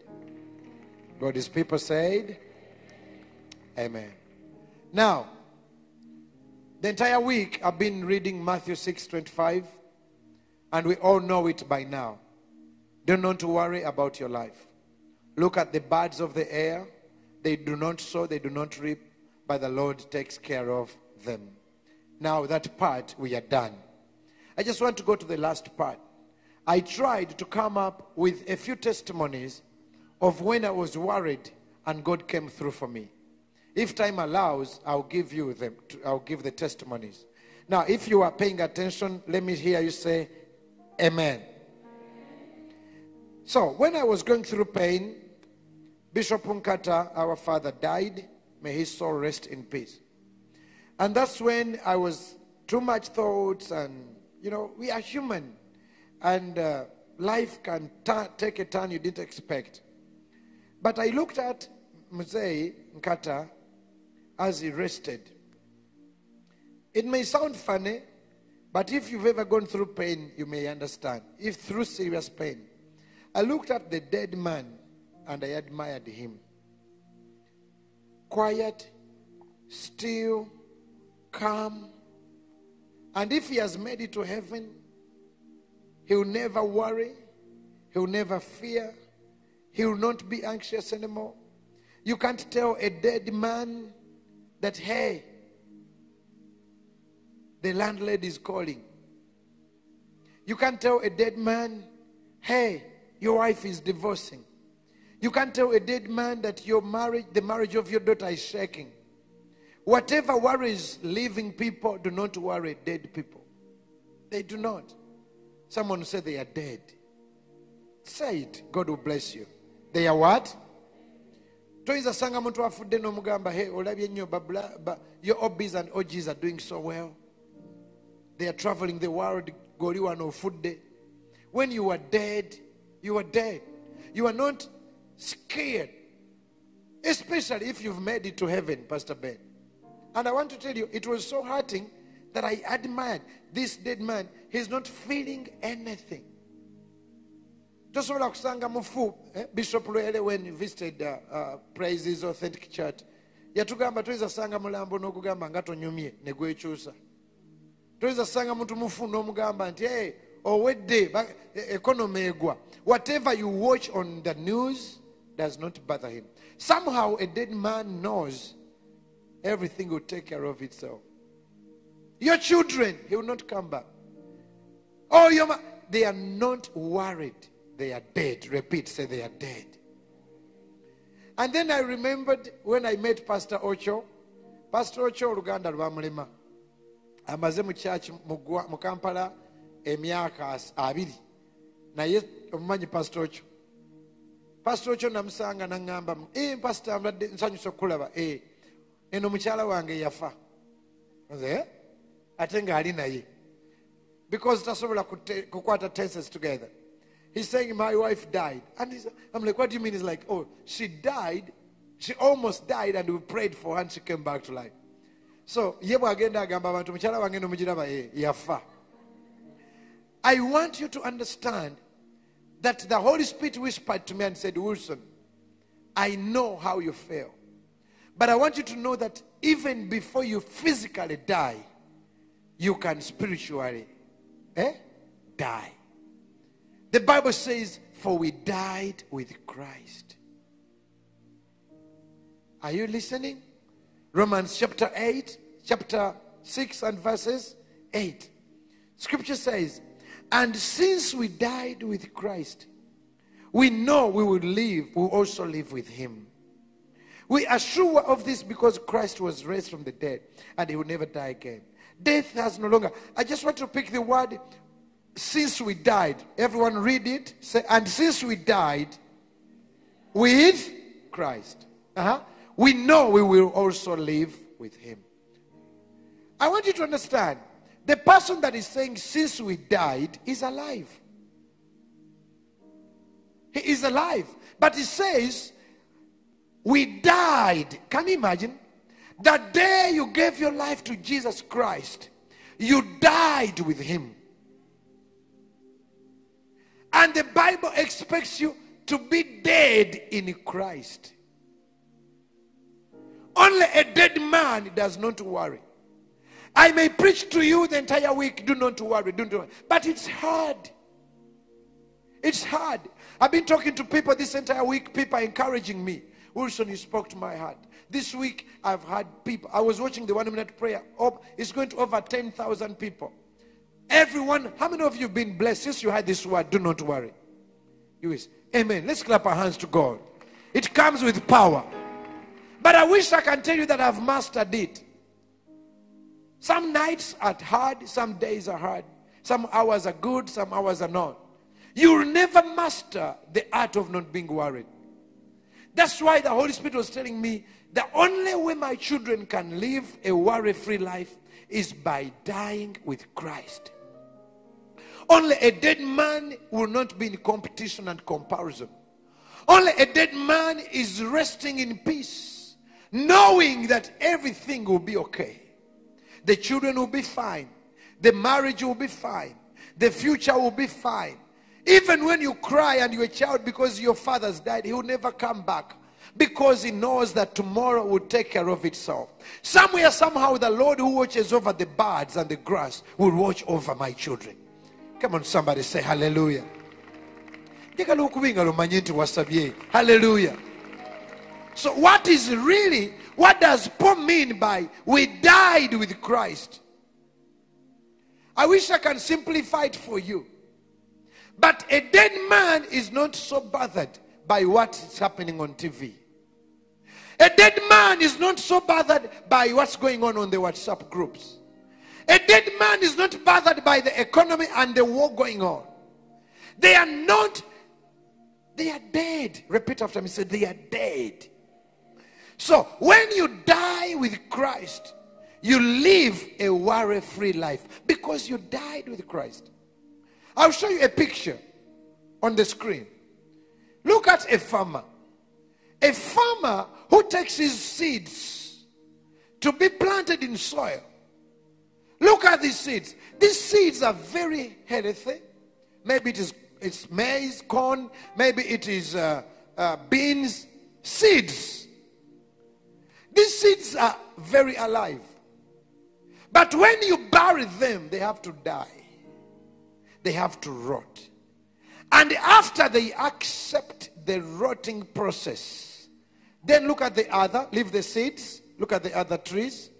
God is people said. Amen. Now, the entire week I've been reading Matthew 6 25, and we all know it by now. Don't need to worry about your life. Look at the birds of the air. They do not sow, they do not reap, but the Lord takes care of them. Now, that part we are done. I just want to go to the last part. I tried to come up with a few testimonies of when I was worried and God came through for me. If time allows, I'll give you them. I'll give the testimonies. Now, if you are paying attention, let me hear you say, Amen. So, when I was going through pain, Bishop Punkata, our father, died. May his soul rest in peace. And that's when I was too much thoughts, and you know, we are human. and uh, life can ta- take a turn you didn't expect. But I looked at Mzee Nkata as he rested. It may sound funny, but if you've ever gone through pain, you may understand. If through serious pain, I looked at the dead man and I admired him. Quiet, still, calm. And if he has made it to heaven, he will never worry, he will never fear, he will not be anxious anymore. You can't tell a dead man that, hey, the landlady is calling. You can't tell a dead man, hey, your wife is divorcing. You can't tell a dead man that your marriage, the marriage of your daughter is shaking. Whatever worries living people, do not worry dead people. They do not. Someone said they are dead. Say it. God will bless you. They are what? your hobbies and orgies are doing so well they are traveling the world goli wano ofudde when you are dead you are dead. You are not scared especially if you've made it to heaven pastor ben. And i want to tell you it was so hurting that i admired this dead man. He's not feeling anything. Tosobola kusanga mufu eh, bishop lwele when he visited uh, uh, praises authentic church yatugamba toyinza sanga mulambo n'okugamba nga tonyumye ne toyinza sanga muntu mufu n'omugamba nti hey, owedde economy egwa. Whatever you watch on the news does not bother him. Somehow a dead man knows everything will take care of itself. Your children he will not come back. Oh your ma- they are not worried. They are dead. Repeat say they are dead. And then i remembered when i met pastor ocho. Pastor ocho oluganda lwamulema amaze mu church mu kampala emyaka abiri. Naye omumanyi pastor ocho? Pastor ocho namusanga naŋŋamba e pastor mbadde nsanyusa e eno mukyala wange yafa. Nze, "Eh? ate ng'ali naye. Because tasobola kukwata tenses together. He's saying my wife died. And i'm like what do you mean? He's like oh she died she almost died and we prayed for her and she came back to life so ye bwagenda agamba abantu mukyala wange nomugiraba e yafa i want you to understand that the holy spirit whispered to me and said wilson i know how you feel but i want you to know that even before you physically die you can spiritually eh, die. The Bible says, For we died with Christ. Are you listening? Romans chapter 8, chapter 6, and verses 8. Scripture says, And since we died with Christ, we know we will live, we will also live with him. We are sure of this because Christ was raised from the dead and he will never die again. Death has no longer. I just want to pick the word since we died. Everyone read it. Say, and since we died with Christ, uh-huh, we know we will also live with him. I want you to understand the person that is saying since we died is alive. He is alive. But he says, we died. Can you imagine? The day you gave your life to Jesus Christ, you died with him. And the Bible expects you to be dead in Christ. Only a dead man does not worry. I may preach to you the entire week, do not worry, don't worry. But it's hard. It's hard. I've been talking to people this entire week, people are encouraging me. Wilson, you spoke to my heart. This week, I've had people. I was watching the one minute prayer. Oh, it's going to over 10,000 people. Everyone, how many of you have been blessed since you had this word? Do not worry. You is. Amen. Let's clap our hands to God. It comes with power. But I wish I can tell you that I've mastered it. Some nights are hard, some days are hard. Some hours are good, some hours are not. You'll never master the art of not being worried. That's why the Holy Spirit was telling me the only way my children can live a worry free life is by dying with Christ. Only a dead man will not be in competition and comparison. Only a dead man is resting in peace, knowing that everything will be okay. The children will be fine. The marriage will be fine. The future will be fine. Even when you cry and you're a child because your father's died, he will never come back because he knows that tomorrow will take care of itself. Somewhere, somehow, the Lord who watches over the birds and the grass will watch over my children. Come on, somebody say hallelujah. hallelujah so what is really what does paul mean by we died with christ i wish i can simplify it for you but a dead man is not so bothered by what is happening on tv a dead man is not so bothered by what's going on on the whatsapp groups a dead man is not bothered by the economy and the war going on they are not they are dead. Repeat after me. Say, they are dead. So when you die with Christ, you live a worry free life because you died with Christ. I'll show you a picture on the screen. Look at a farmer. A farmer who takes his seeds to be planted in soil. Look at these seeds. These seeds are very healthy. Maybe it is it's maize, corn, maybe it is uh, uh, beans, seeds. These seeds are very alive. But when you bury them, they have to die, they have to rot. And after they accept the rotting process, then look at the other, leave the seeds, look at the other trees,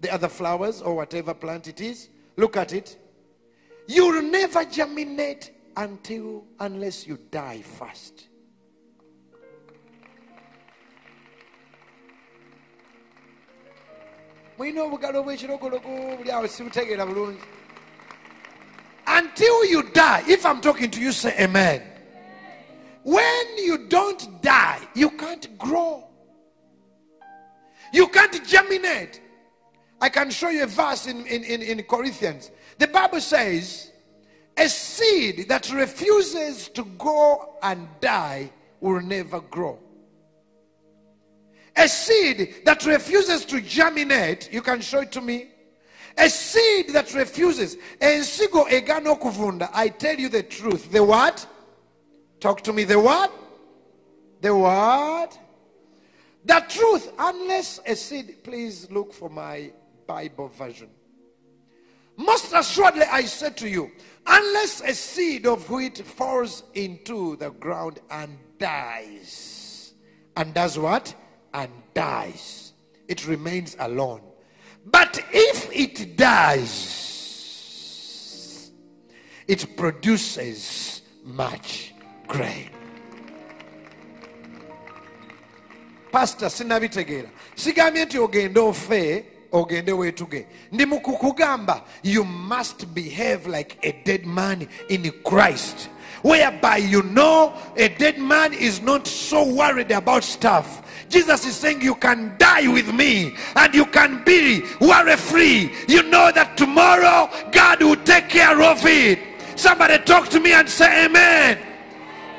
the other flowers, or whatever plant it is, look at it. You'll never germinate until unless you die first. Until you die if i'm talking to you say amen. When you don't die you can't grow. You can't germinate. I can show you a verse in, in, in, in corinthians. The bible says a seed that refuses to go and die will never grow. A seed that refuses to germinate, you can show it to me. A seed that refuses. Kuvunda. I tell you the truth. The what? Talk to me. The what? The what? The truth. Unless a seed, please look for my Bible version. Most assuredly, I say to you, unless a seed of wheat falls into the ground and dies, and does what? And dies, it remains alone. But if it dies, it produces much grain. pasita sinabitegeera sigambye nti ogende ofe ogende weetuge ndi mu kukugamba you must behave like a dead man in christ. Whereby you know a dead man is not so worried about stuff. Jesus is saying you can die with me and you can be worry free you know that tomorrow god will take care of it. Somebody talk to me and say amen.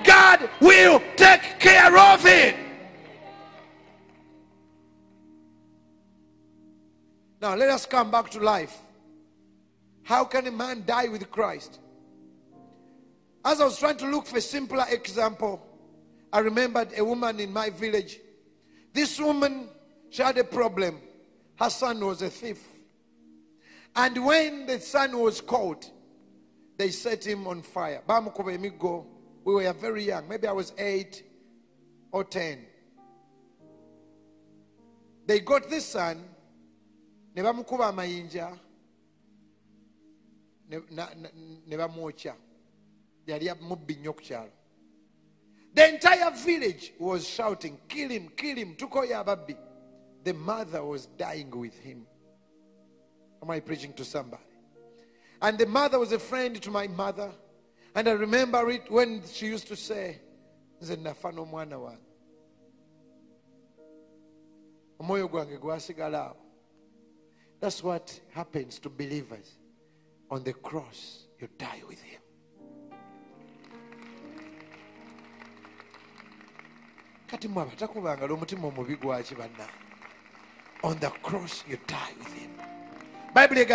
God will take care of it Now let us come back to life. How can a man die with Christ? As I was trying to look for a simpler example, I remembered a woman in my village. This woman, she had a problem. Her son was a thief. And when the son was caught, they set him on fire. Bamukuba emigo. We were very young. Maybe I was eight or ten. They got this son ne bamukuba amayinja ne bamwokya. Yali mubbi nnyo ku the entire village was shouting kill him kill him. Tukoyo ababbi the mother was dying with him. Am i preaching to somebody? And the mother was a friend to my mother. And i remember it when she used to say nze nafa n'omwana wange. Omwoyo gwange gwasigala that's what happens to believers. On the cross, you die with Him. on the cross you die with him Bible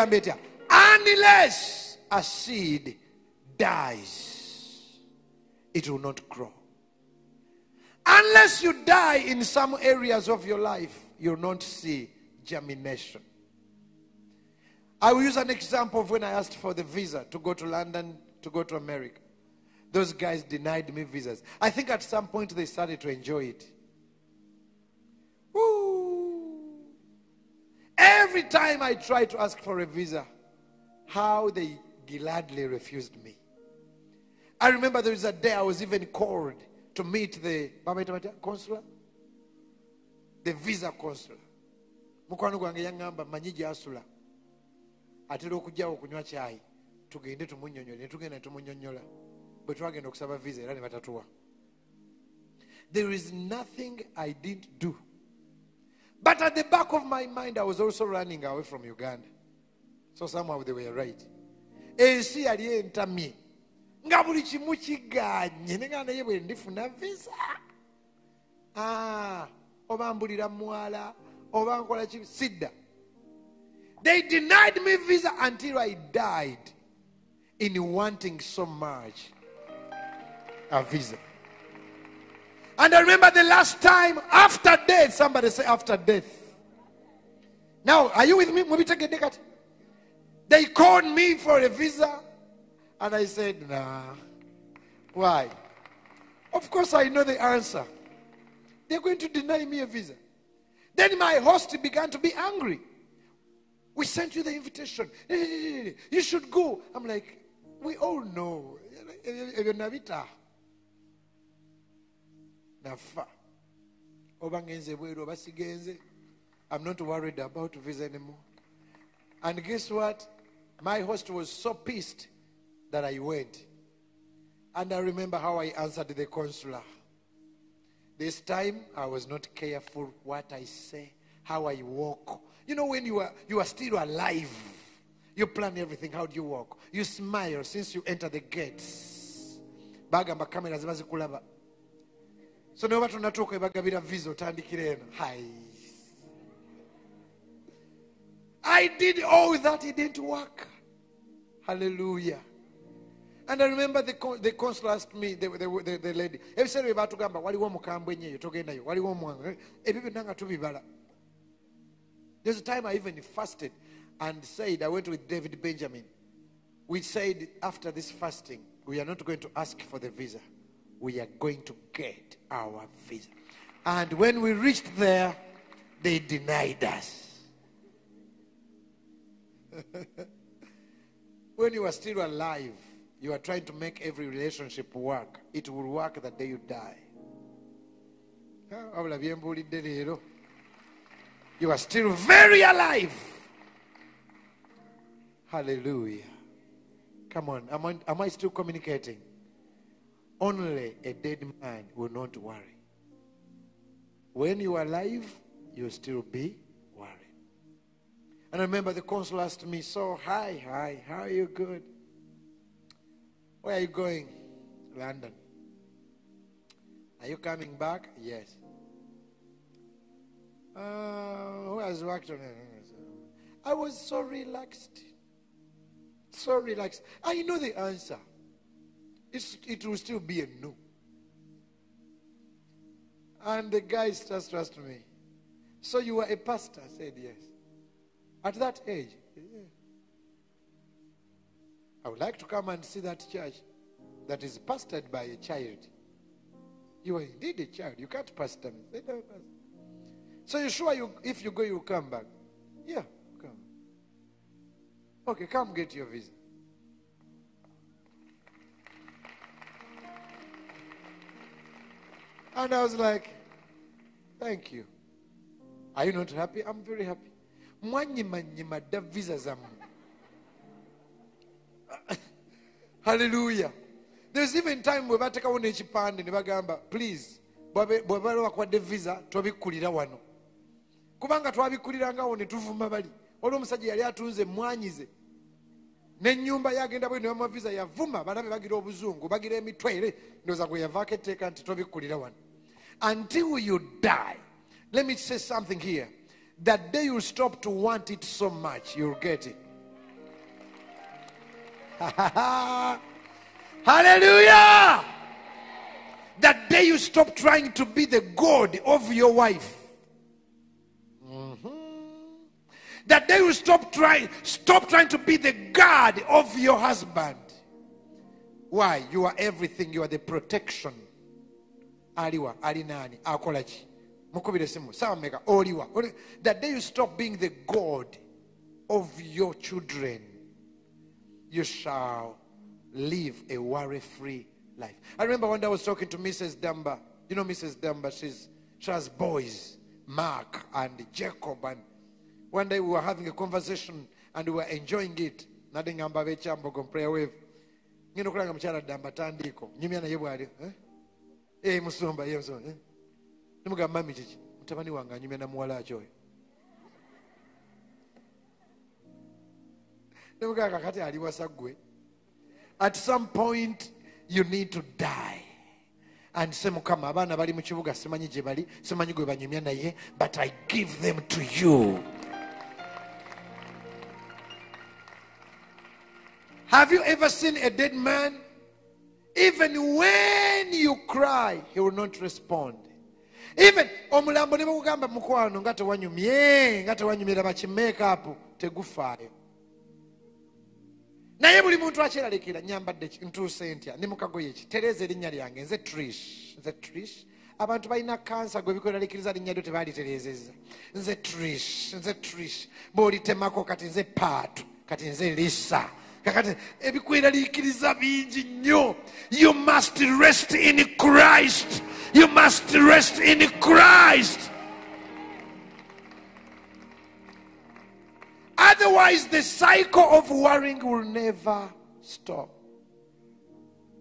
unless a seed dies it will not grow unless you die in some areas of your life you'll not see germination I will use an example of when I asked for the visa to go to London, to go to America. Those guys denied me visas. I think at some point they started to enjoy it. Woo! Every time I tried to ask for a visa, how they gladly refused me. I remember there was a day I was even called to meet the consular, the visa consular. Atera okujjawo okunywa kyayi tugende tumunyonyola ne tugenda ne tumunyonyola. Bwe twagenda okusaba visa era ne batatuwa. There is nothing i didn't do. But at the back of my mind i was also running away from uganda. So somehow they were right. Ensi yali entamye nga buli kimu kiganye nenga naye bwe ndifuna visa. Ah, oba mbulira mwala oba nkola ki sidda they denied me visa until i died in wanting so much a visa. And i remember the last time after death somebody say after death. Now are you with me? Mubitegedde kati they called me for a visa and i said nah. Why? Of course i know the answer. They're going to deny me a visa. Then my host began to be angry we sent you the invitation. You should go. I'm like we all know. I'm not worried about visa anymore. And guess what? My host was so pissed that i went. And i remember how i answered the consular this time i was not careful what i say how i walk you know when you are you are still alive you plan everything. How do you walk? You smile since you enter the gates. Bagamba kamera ziba zikulaba so neoba tonatuuka ebagabira visa otandikira eno hai. I did all that it didn't work. Hallelujah. And i remember the, the consul asked me the, the, the, the lady ebiseera bye batugamba waliwo omukambwe ennyo eyo togendayo waliwo omwanga eh, ebyo byonna nga tubibala there's a time i even fasted and said i went with david benjamin. We said after this fasting we are not going to ask for the visa. We are going to get our visa. And when we reached there they denied us. <laughs> When you are still alive, you are trying to make every relationship work. It will work the day you die. Ah, wabula bye mbuulidde leero. You are still very alive. Hallelujah. Come on, am I, am I still communicating? Only a dead man will not worry. When you are alive, you'll still be worried. And I remember the consul asked me, So, hi, hi, how are you? Good. Where are you going? London. Are you coming back? Yes. Uh, who has worked on it? I was so relaxed. So relaxed. I know the answer. It's, it will still be a no. And the guy just trust me. So you were a pastor? I said yes. At that age, yeah. I would like to come and see that church that is pastored by a child. You are indeed a child. You can't pastor me. Say, "No, pastor." So you sure you if you go you come back? Yeah, come. Okay, come get your visa. And I was like, thank you. Are you not happy? I'm very happy. mwanyimanyima dda visa zammwe <laughs> haleluya there's even time bwe bateekawo n'ekipande ne bagamba please bwe baba bakwadde visa tobikkulira wano kubanga twabikkulirangawo ne tuvuma bali olwo omusajja yali atunze emwanyize n'ennyumba yagenda bwe ne bamwa visa yavuma balabe bagira obuzungu bagira emitwere ndowooza gwe yavaako etteeka nti tobikkulira wano until you die. Let me say something here. That day you stop to want it so much, you'll get it. <laughs> Hallelujah! That day you stop trying to be the God of your wife. That day you stop trying, stop trying to be the God of your husband. Why? You are everything. You are the protection. Aliwa, ali nani, ah, akola ki? Mukubire simu, sawa meka, oliwa. That day you stop being the God of your children, you shall live a worry-free life. I remember day I was talking to Mrs. Dumba. You know Mrs. Dumba, she's, she has boys, Mark and Jacob. And one day we were having a conversation and we were enjoying it. Nadi ngamba b'ekyambogo prayer wave. ngenda okulanga mukyala damba tandiiko nyumya naye bwali eh? Eh, musumba ye musumba eh? nimugamba mami kiki mutabani wange anyumya namuwala ki oyo nimugamba kakati ali wasa ggwe at some point you need to die and se mukama abaana bali mu kibuga simanyi gye bali simanyi gwe banyumya naye but i give them to you Have you ever seen a dead man? Even when you cry, he will not respond. Even omulambo ne bakugamba mukwano nga tewanyumye nga tewanyumira bakimakeup tegufaayo naye buli muntu akyeraliikirira nyambadde ntuuse ntya ne mukagoye ki? Tereeza erinnya lyange nze trish nze trish. Abantu balina kansa gwe bikweraliikiriza linnya lyo tebaalitereezezza nze trish nze trish. Bw'olitemako kati nze paatu kati nze lisa kakati ebikweraliikiriza bingi nnyo you must rest in christ you must rest in christ Otherwise, the cycle of worrying will never stop.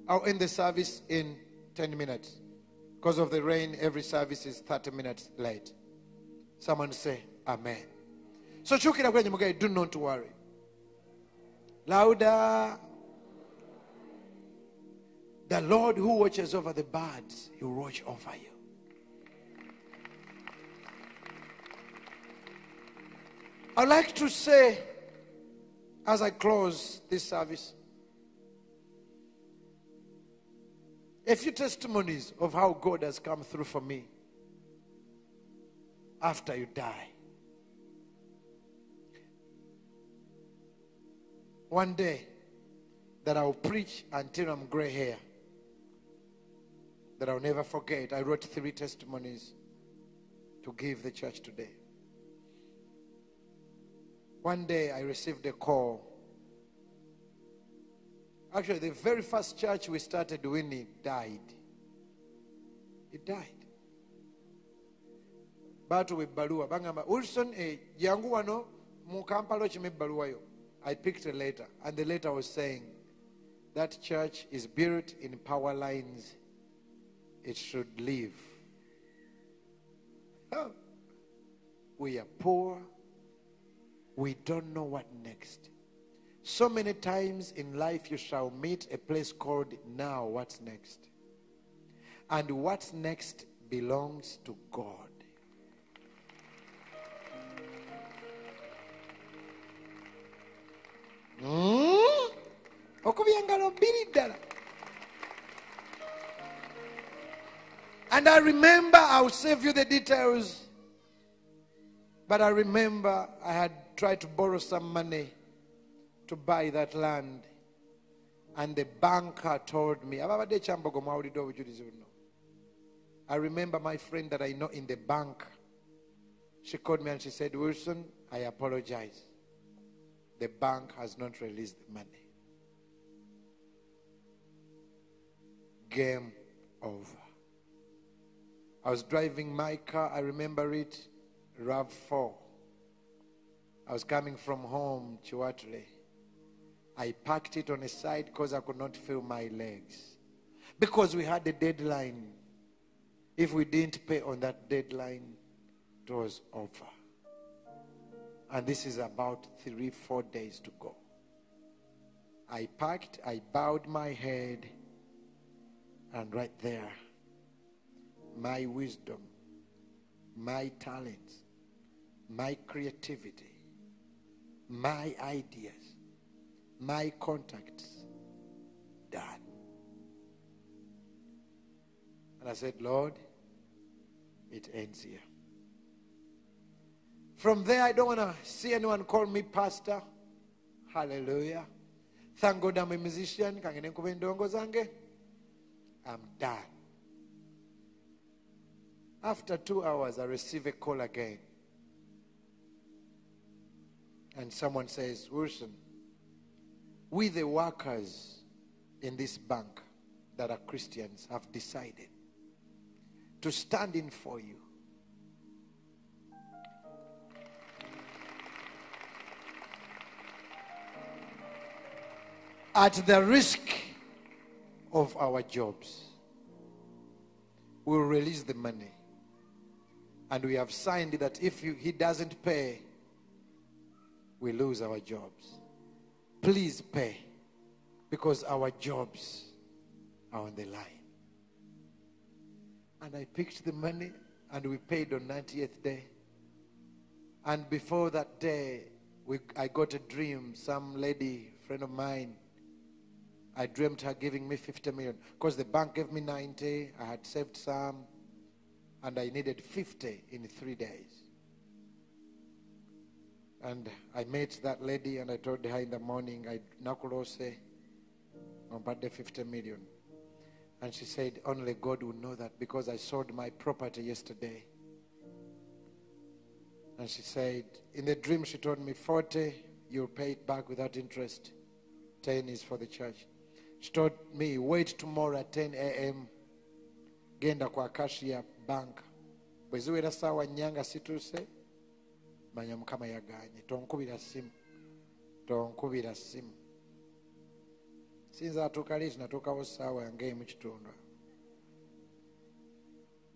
I'll end the service in 10 minutes. Because of the rain, every service is 30 minutes late. Someone say, Amen. So, chukira kwenye mugaye, do not worry. Louder. The Lord who watches over the birds, he watch over you. I'd like to say, as I close this service, a few testimonies of how God has come through for me after you die. One day that I'll preach until I'm gray hair, that I'll never forget. I wrote three testimonies to give the church today. One day I received a call. Actually, the very first church we started winning died. It died. batuwa ebbaluwa bagamba wilson eh, jangu wano mu kampala okima ebbaluwa yo i picked a letter and the letter was saying that church is built in power lines it should live Oh. <laughs> we are poor we don't know what next. So many times in life you shall meet a place called now, what's next? And what's next belongs to God. Mm? okubya engalo ddala and i remember i'll save you the details but I remember I had tried to borrow some money to buy that land. And the banker told me, ababadde ekyambogo mwawulidde obujulizi buno. I remember my friend that I know in the bank. She called me and she said, Wilson, I apologize. The bank has not released the money. Game over. I was driving my car, I remember it, RAV4. I was coming from home, Kiwatule. I parked it on a side because I could not feel my legs. Because we had a deadline. If we didn't pay on that deadline, it was over. And this is about three, four days to go. I packed, I bowed my head, and right there, my wisdom, my talents, my creativity, my ideas, my contacts. Done. And I said, Lord, it ends here. From there, I don't want to see anyone call me pastor. Hallelujah. Thank God I'm a musician. I'm done. After two hours, I receive a call again. And someone says, Wilson, we the workers in this bank that are Christians have decided to stand in for you. At the risk of our jobs, we'll release the money. And we have signed that if you, he doesn't pay, we lose our jobs. Please pay because our jobs are on the line. And I picked the money and we paid on 90th day. And before that day, we, I got a dream. Some lady, friend of mine, I dreamt her giving me 50 million. Because the bank gave me 90, I had saved some, and I needed 50 in three days. And I met that lady and I told her in the morning, I nakulose, about the 50 million. And she said, Only God will know that because I sold my property yesterday. And she said, In the dream, she told me, 40, you'll pay it back without interest. 10 is for the church. She told me, Wait tomorrow at 10 a.m. Genda kwa Acacia Bank. bwe ziwera saawa nnya nga situuse manya mukama yaganye tonkubira simu. Tonkubira simu. Sinza atuuka liiti natuukawo saawa yange mu kitundu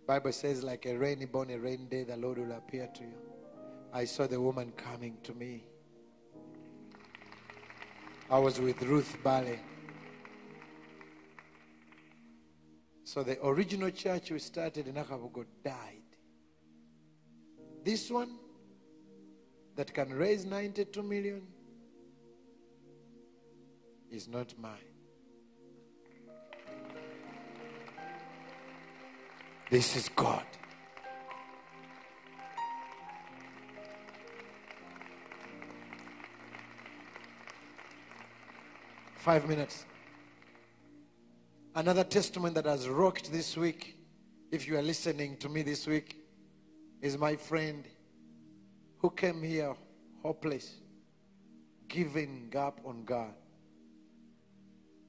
bible says like a rainy born a rainy day the lord will appear to you. I saw the woman coming to me. I was with ruth Bale. So the original church we started in Kyambogo died this one that can raise 92 million is not mine. This is God. Five minutes. Another testimony that has rocked this week, if you are listening to me this week, is my friend who came here hopeless, giving up on God.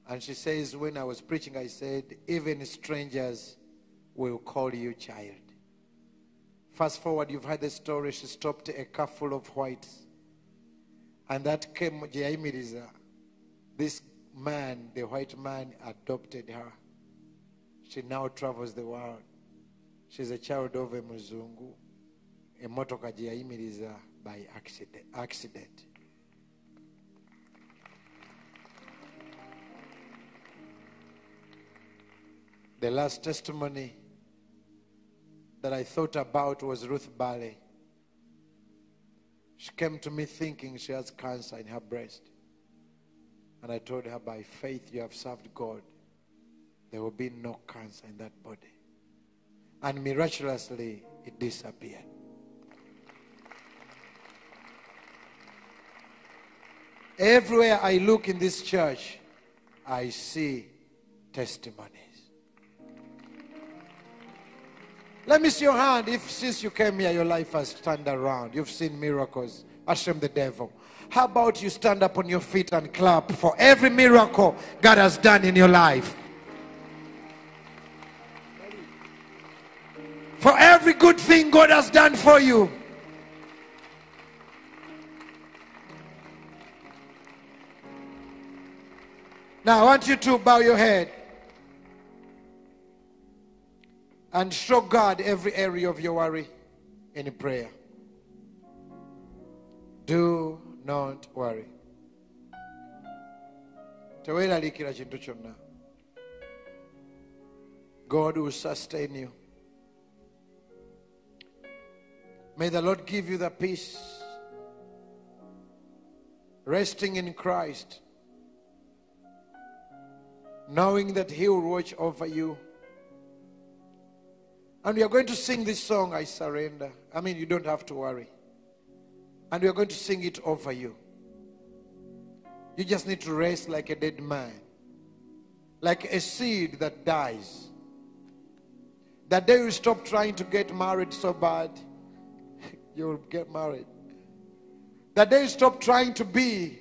And she says, when I was preaching, I said, even strangers will call you child. Fast forward, you've heard the story. She stopped a car full of whites. And that came, Jaimiriza. This man, the white man, adopted her. She now travels the world. She's a child of a Muzungu. Emotoka gye by accident. accident. The last testimony that I thought about was Ruth Bale. She came to me thinking she has cancer in her breast. And I told her, by faith, you have served God. There will be no cancer in that body. And miraculously, it disappeared. Everywhere I look in this church, I see testimonies. Let me see your hand if since you came here, your life has turned around. You've seen miracles. Ashram the devil. How about you stand up on your feet and clap for every miracle God has done in your life? For every good thing God has done for you. Now I want you to bow your head and show God every area of your worry in prayer. Do not worry. teweeraliikira kintu kyonna god will sustain you May the Lord give you the peace. Resting in Christ, knowing that He will watch over you. And we are going to sing this song, I Surrender. I mean, you don't have to worry. And we are going to sing it over you. You just need to rest like a dead man, like a seed that dies. That day you stop trying to get married so bad, <laughs> you'll get married. That day you stop trying to be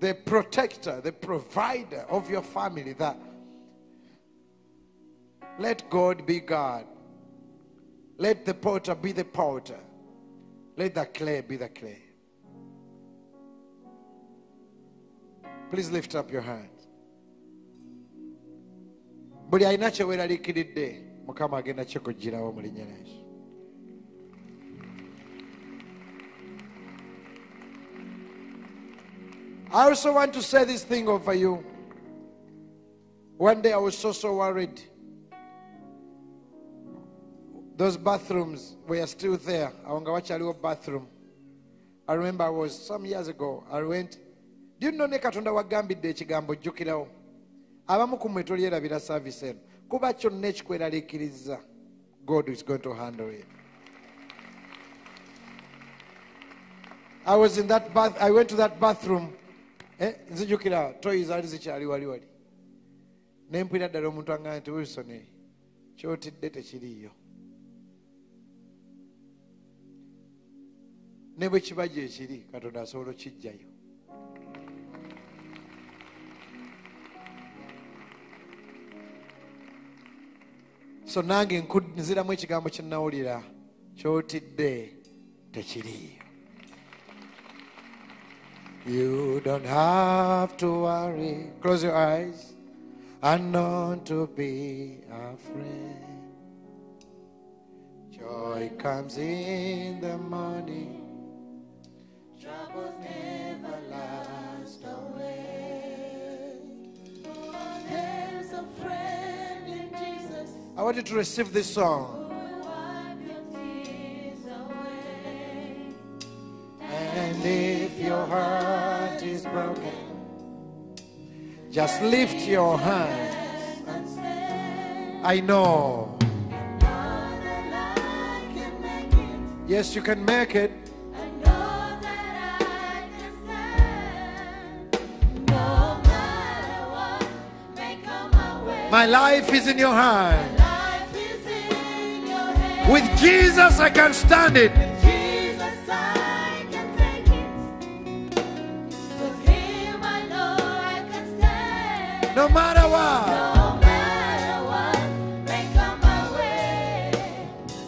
the protector, the provider of your family. That let God be God. Let the potter be the potter. Let the clay be the clay. Please lift up your hands. buli alina kyeweeraliikiridde mukama agenda kikugirawo mu linnya lya yesu I also want to say this thing over you. One day I was so, so worried. Those bathrooms were still there. Awo nga wakyaliwo bathroom. I remember I was some years ago. I went. Do you know ne Katonda wagambidde ekigambo jjukirawo? Abamu ku service eno. Kuba kyonna. God is going to handle it. I was in that bath. I went to that bathroom. Eh, nzijukira toyi zaali zikyali wali wali. Ne mpulira ddala omuntu aŋŋamba nti Wilson tekiriiyo. Ne bwe kiba gye kiri katonda asobola okkiggyayo so nange nziramu ekigambo kye nnawulira kyotidde tekiriiyo You don't have to worry. Close your eyes and not to be afraid. Joy comes in the morning. Troubles never last away. There's a friend in Jesus. I want you to receive this song. Wipe your tears away. And if your heart is broken, just lift your hands. I know. know that I can make it. Yes, you can make it. My life is in your hand. Life is in your hands. With Jesus, I can stand it. Jesus, I can take it. With Him, I know I can stand. No matter what. No matter what may come my way,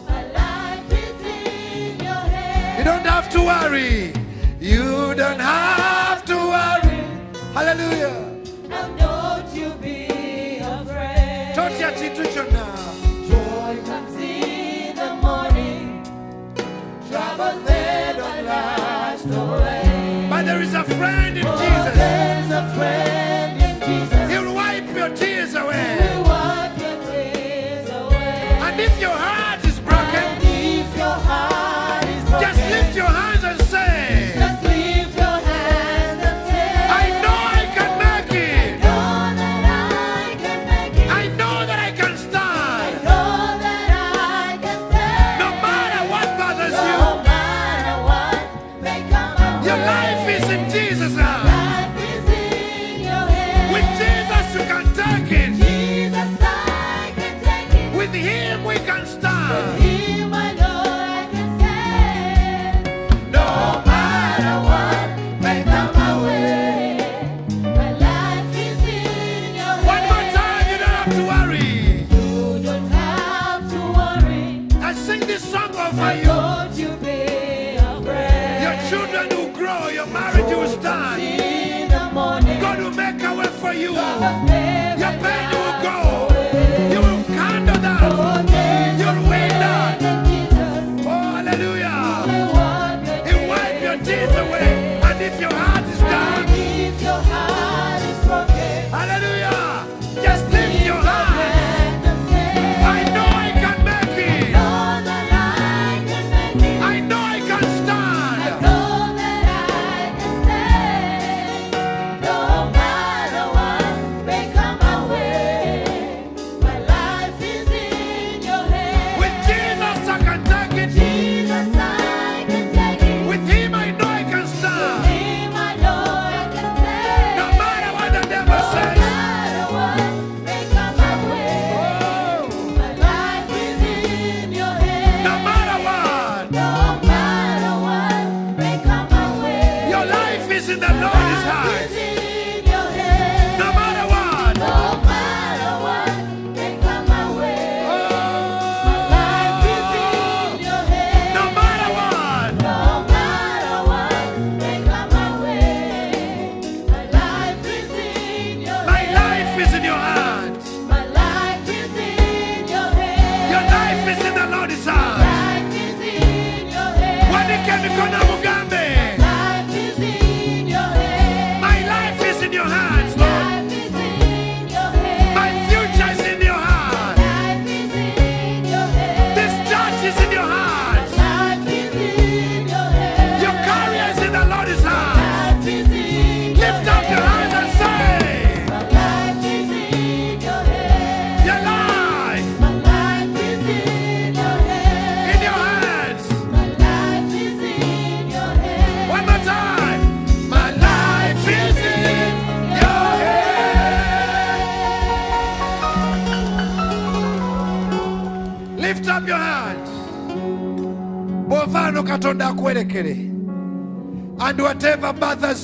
my life is in your hands. You don't have to worry. You don't have to worry. Hallelujah.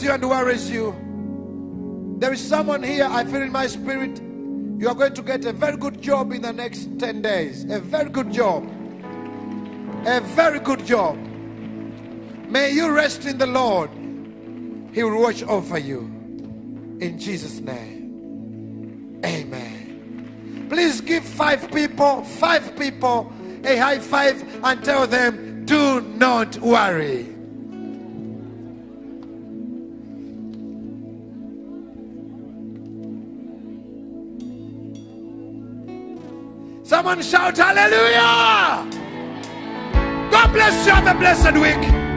You and worries you. There is someone here i feel in my spirit you are going to get a very good job in the next 10 days. A very good job. A very good job. May you rest in the lord. He will watch over you. In jesus name. Amen. Please give five people five people a high five and tell them do not worry Someone shout hallelujah! God bless you. Have a blessed week.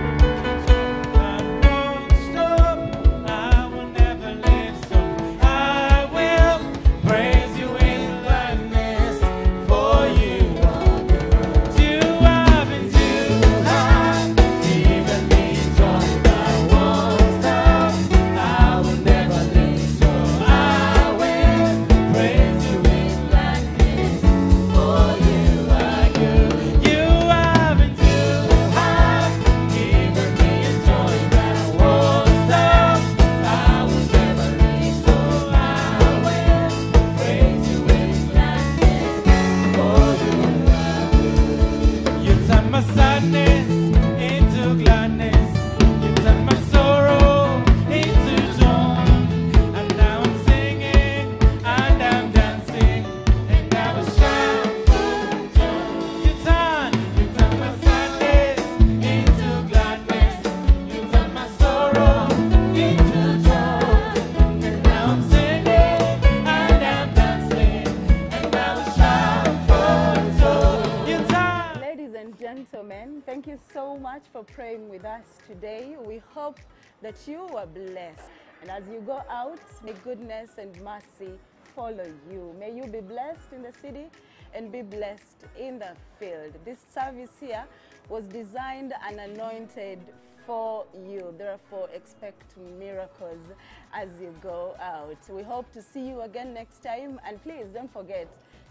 Much for praying with us today. We hope that you were blessed. And as you go out, may goodness and mercy follow you. May you be blessed in the city and be blessed in the field. This service here was designed and anointed for you. Therefore, expect miracles as you go out. We hope to see you again next time. And please don't forget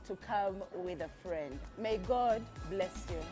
to come with a friend. May God bless you.